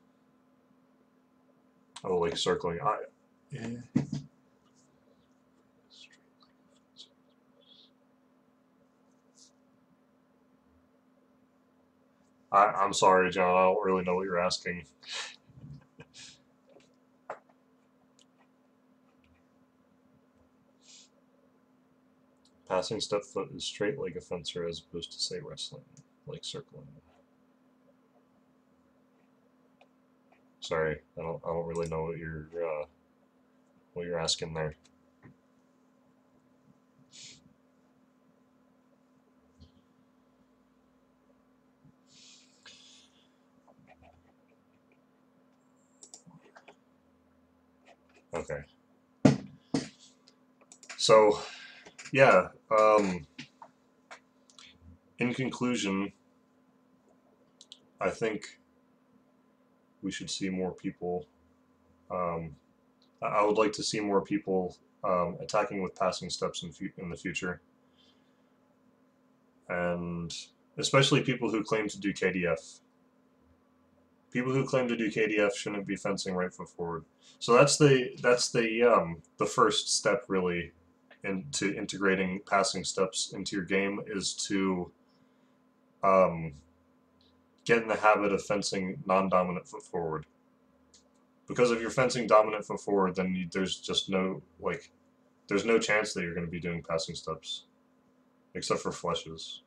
oh, like circling. I, yeah. I, I'm sorry, John. I don't really know what you're asking. Passing step foot is straight like a fencer as opposed to, say, wrestling, like circling. Sorry, I don't. I don't really know what you're uh, what you're asking there. Okay. So, yeah. Um, in conclusion, I think we should see more people. Um, I would like to see more people um, attacking with passing steps in, in the future, and especially people who claim to do KDF. People who claim to do KDF shouldn't be fencing right foot forward. So that's the that's the um, the first step really into integrating passing steps into your game is to um, get in the habit of fencing non-dominant foot forward. Because if you're fencing dominant foot forward, then you, there's just no like, there's no chance that you're going to be doing passing steps, except for flèches.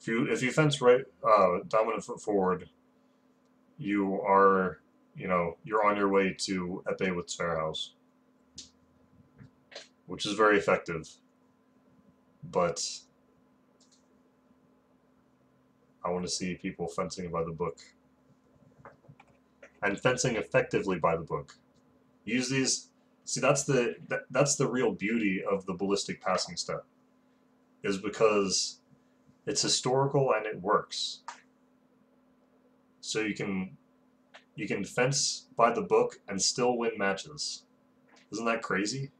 If you if you fence right uh, dominant foot forward, you are you know you're on your way to epee with Zwerchhaus, which is very effective. But I want to see people fencing by the book. And fencing effectively by the book. Use these. See, that's the that, that's the real beauty of the ballistic passing step. Is because it's historical and it works. So you can you can fence by the book and still win matches. Isn't that crazy?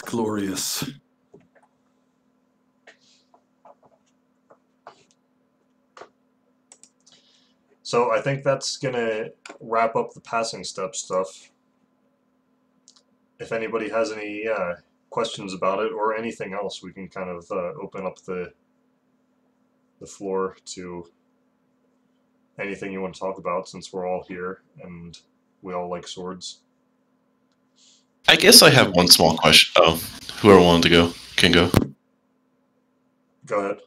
It's glorious. So I think that's going to wrap up the passing step stuff. If anybody has any uh, questions about it or anything else, we can kind of uh, open up the the floor to anything you want to talk about since we're all here and we all like swords. I guess I have one small question. Oh, whoever wanted to go can go. Go ahead.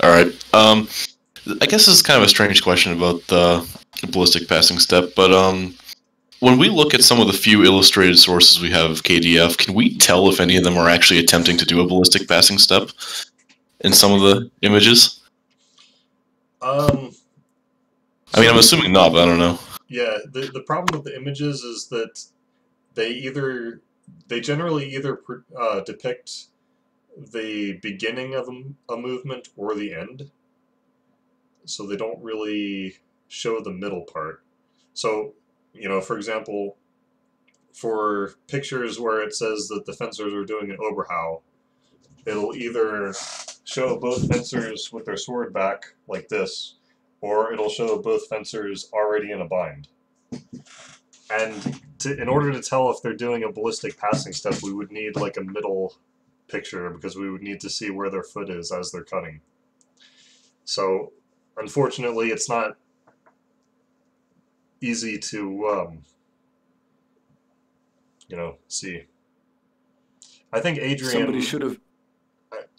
All right. Um, I guess this is kind of a strange question about the ballistic passing step, but um, when we look at some of the few illustrated sources we have of KDF, can we tell if any of them are actually attempting to do a ballistic passing step in some of the images? Um, I mean, I'm assuming not, but I don't know. Yeah, the the problem with the images is that they either they generally either uh, depict the beginning of a movement or the end, so they don't really show the middle part. So, you know, for example, for pictures where it says that the fencers are doing an Oberhau, it'll either show both fencers with their sword back like this, or it'll show both fencers already in a bind. And to, in order to tell if they're doing a ballistic passing step, we would need like a middle picture because we would need to see where their foot is as they're cutting. So, unfortunately, it's not easy to, um, you know, see. I think Adrian. Somebody should have.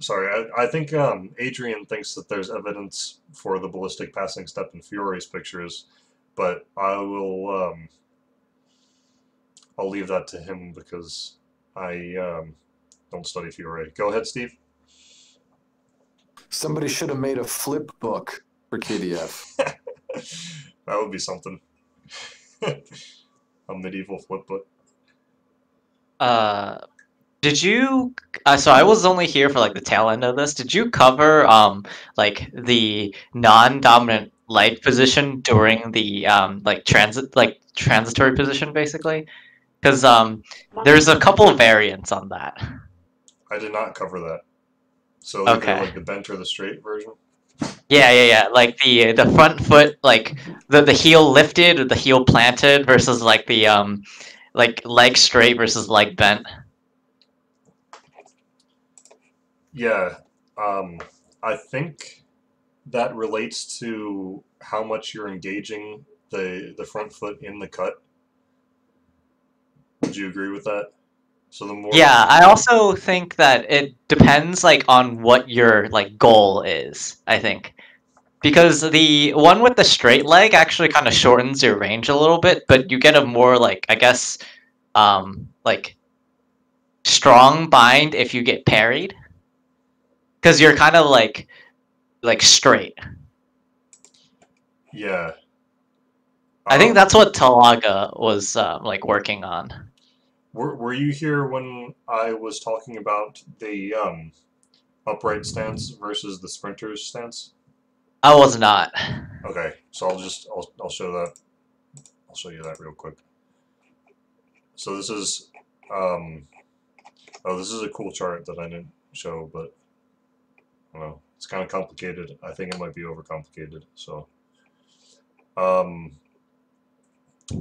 Sorry, I, I think um, Adrian thinks that there's evidence for the ballistic passing step in Fiore's pictures, but I will um, I'll leave that to him because I um, don't study Fiore. Go ahead, Steve. Somebody should have made a flip book for KDF. [LAUGHS] that would be something. [LAUGHS] A medieval flip book. Uh, did you? Uh, so I was only here for like the tail end of this. Did you cover um like the non-dominant light position during the um like transit like transitory position basically? Because um there's a couple of variants on that. I did not cover that. So either Okay. like the bent or the straight version. Yeah, yeah, yeah. Like the the front foot, like the the heel lifted or the heel planted versus like the um like leg straight versus leg bent. Yeah, um, I think that relates to how much you're engaging the the front foot in the cut. Would you agree with that? So the more Yeah, I also think that it depends like on what your like goal is, I think. Because the one with the straight leg actually kind of shortens your range a little bit, but you get a more like I guess um like strong bind if you get parried. Cuz you're kind of like like straight. yeah. I think Um, that's what Talaga was uh, like working on. Were, were you here when I was talking about the um, upright stance versus the sprinter's stance? I was not. Okay, so I'll just I'll, I'll show that. I'll show you that real quick. So this is um, oh this is a cool chart that I didn't show, but I don't know it's kind of complicated. I think it might be overcomplicated. So um,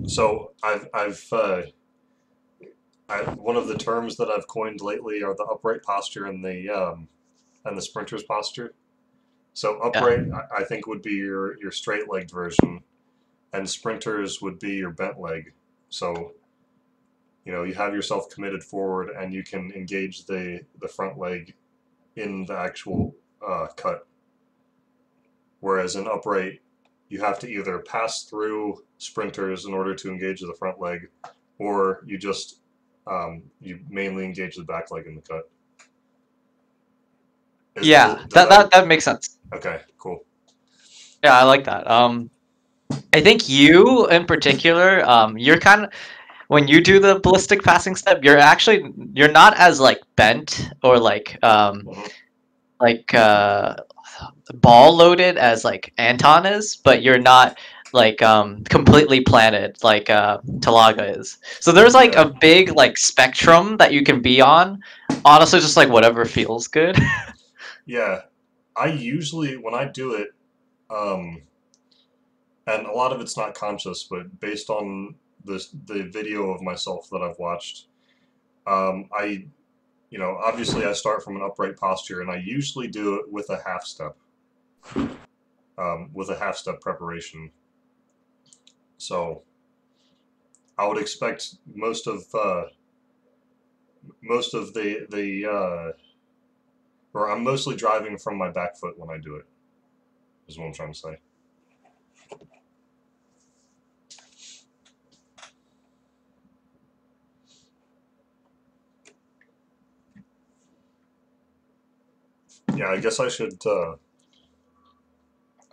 so I've I've uh, I, one of the terms that I've coined lately are the upright posture and the um, and the sprinter's posture. So upright, I, I think, would be your your straight legged version, and sprinters would be your bent leg. So, you know, you have yourself committed forward, and you can engage the the front leg in the actual uh, cut. Whereas in upright, you have to either pass through sprinters in order to engage the front leg, or you just um, you mainly engage the back leg in the cut. Is- Yeah, does that, that that makes sense. Okay, cool. Yeah, I like that. Um, I think you in particular, um, you're kind of when you do the ballistic passing step, you're actually you're not as like bent or like um, Mhm. like uh, ball loaded as like Anton is, but you're not like um completely planted like uh Talaga is. So there's like a big like spectrum that you can be on. Honestly, just like whatever feels good. [LAUGHS] Yeah, I usually when I do it, um, and a lot of it's not conscious, but based on the the video of myself that I've watched, um, I, you know, obviously I start from an upright posture, and I usually do it with a half step, um, with a half step preparation. So, I would expect most of uh, most of the the uh, or I'm mostly driving from my back foot when I do it. Is what I'm trying to say. Yeah, I guess I should uh,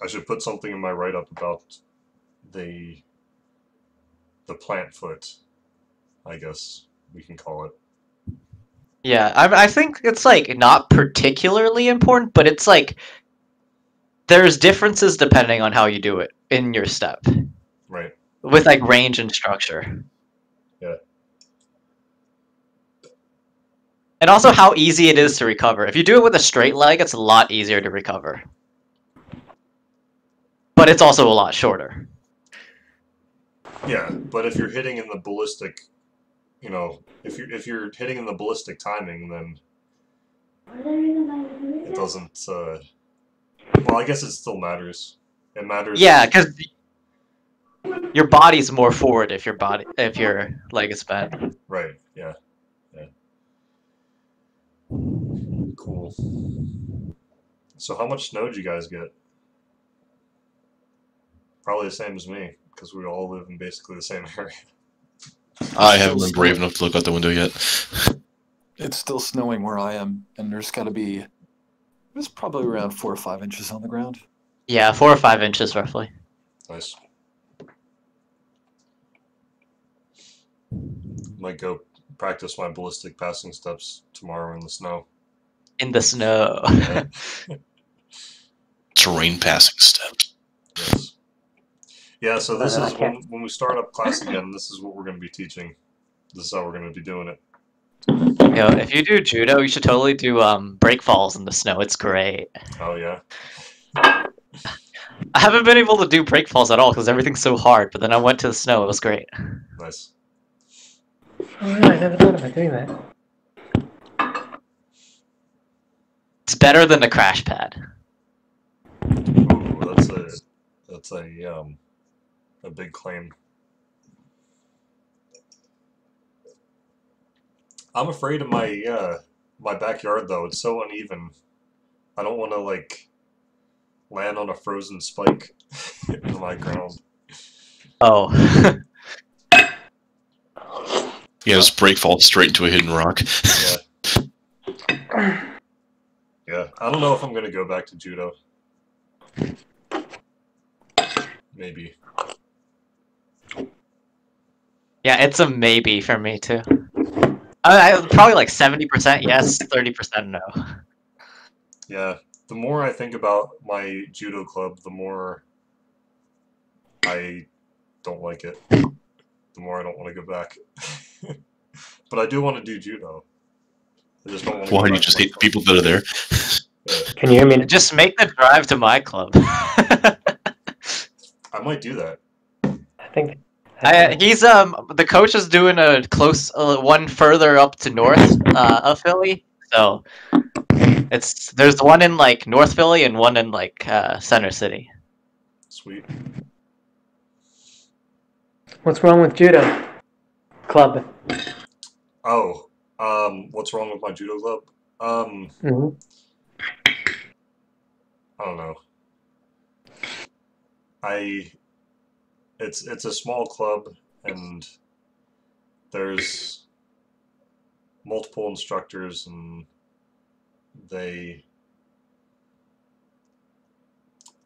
I should put something in my write up about the the plant foot. I guess we can call it. Yeah, I, I think it's like not particularly important, but it's like there's differences depending on how you do it in your step Right. with like range and structure. Yeah. And also how easy it is to recover. If you do it with a straight leg, it's a lot easier to recover. But it's also a lot shorter. Yeah, but if you're hitting in the ballistic, you know, if you're if you're hitting in the ballistic timing, then it doesn't. Uh, well, I guess it still matters. It matters. Yeah, because your body's more forward if your body if your leg is bent. Right. Yeah. Yeah. Cool. So, how much snow did you guys get? Probably the same as me, because we all live in basically the same [LAUGHS] area. I haven't been brave enough to look out the window yet. It's still snowing where I am, and there's got to be. There's probably around four or five inches on the ground. Yeah, four or five inches roughly. Nice. Might go practice my ballistic passing steps tomorrow in the snow. In the snow. Yeah. [LAUGHS] [LAUGHS] Terrain passing step. Yes. Yeah, so this Uh, is when, when we start up class again, this is what we're going to be teaching. This is how we're going to be doing it. Yo, if you do judo, you should totally do um break falls in the snow. It's great. Oh, yeah. I haven't been able to do break falls at all because everything's so hard. But then I went to the snow. It was great. Nice. Oh, yeah, I never thought about doing that. It's better than the crash pad. Ooh, that's a, that's a, um, a big claim. I'm afraid of my, uh, my backyard, though. It's so uneven. I don't want to, like, land on a frozen spike [LAUGHS] in my ground. Oh, [LAUGHS] Yeah, just break fall straight into a hidden rock. [LAUGHS] Yeah. Yeah. I don't know if I'm gonna go back to judo. Maybe. Yeah, it's a maybe for me too. I, I probably like seventy percent yes, thirty percent no. Yeah. The more I think about my judo club, the more I don't like it. The more I don't want to go back. [LAUGHS] but I do want to do judo. I just don't want to Why do you just hate people that are there? Can you hear me? Just make the drive to my club. [LAUGHS] I might do that. I think. I, he's um the coach is doing a close uh, one further up to north uh, of Philly, so it's there's one in like North Philly and one in like uh, Center City. Sweet. What's wrong with judo club? Oh, um, what's wrong with my judo club? Um, hmm I don't know. I it's it's a small club and there's multiple instructors and they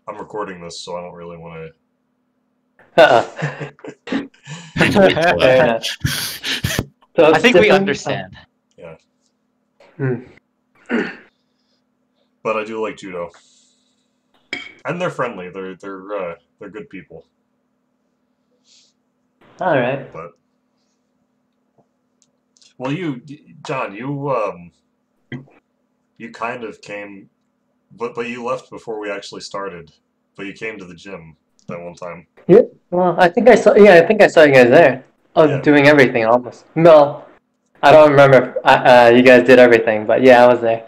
I'm recording this so I don't really want Uh-uh. to So I it's think we different? understand. Hmm. but I do like judo. And they're friendly. They're they're uh, they're good people. All right. But well, you, John, you um, you kind of came, but but you left before we actually started. But you came to the gym. that one time. Yeah. Well, I think I saw. Yeah, I think I saw you guys there. Oh, Yeah. doing everything almost. No, I don't remember. If, uh, uh, you guys did everything, but yeah, I was there.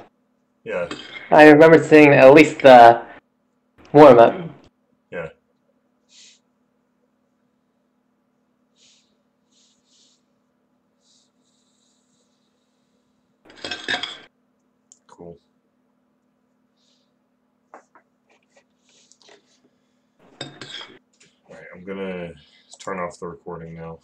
Yeah, I remember seeing at least the warm up. yeah. Cool. Alright, I'm gonna turn off the recording now.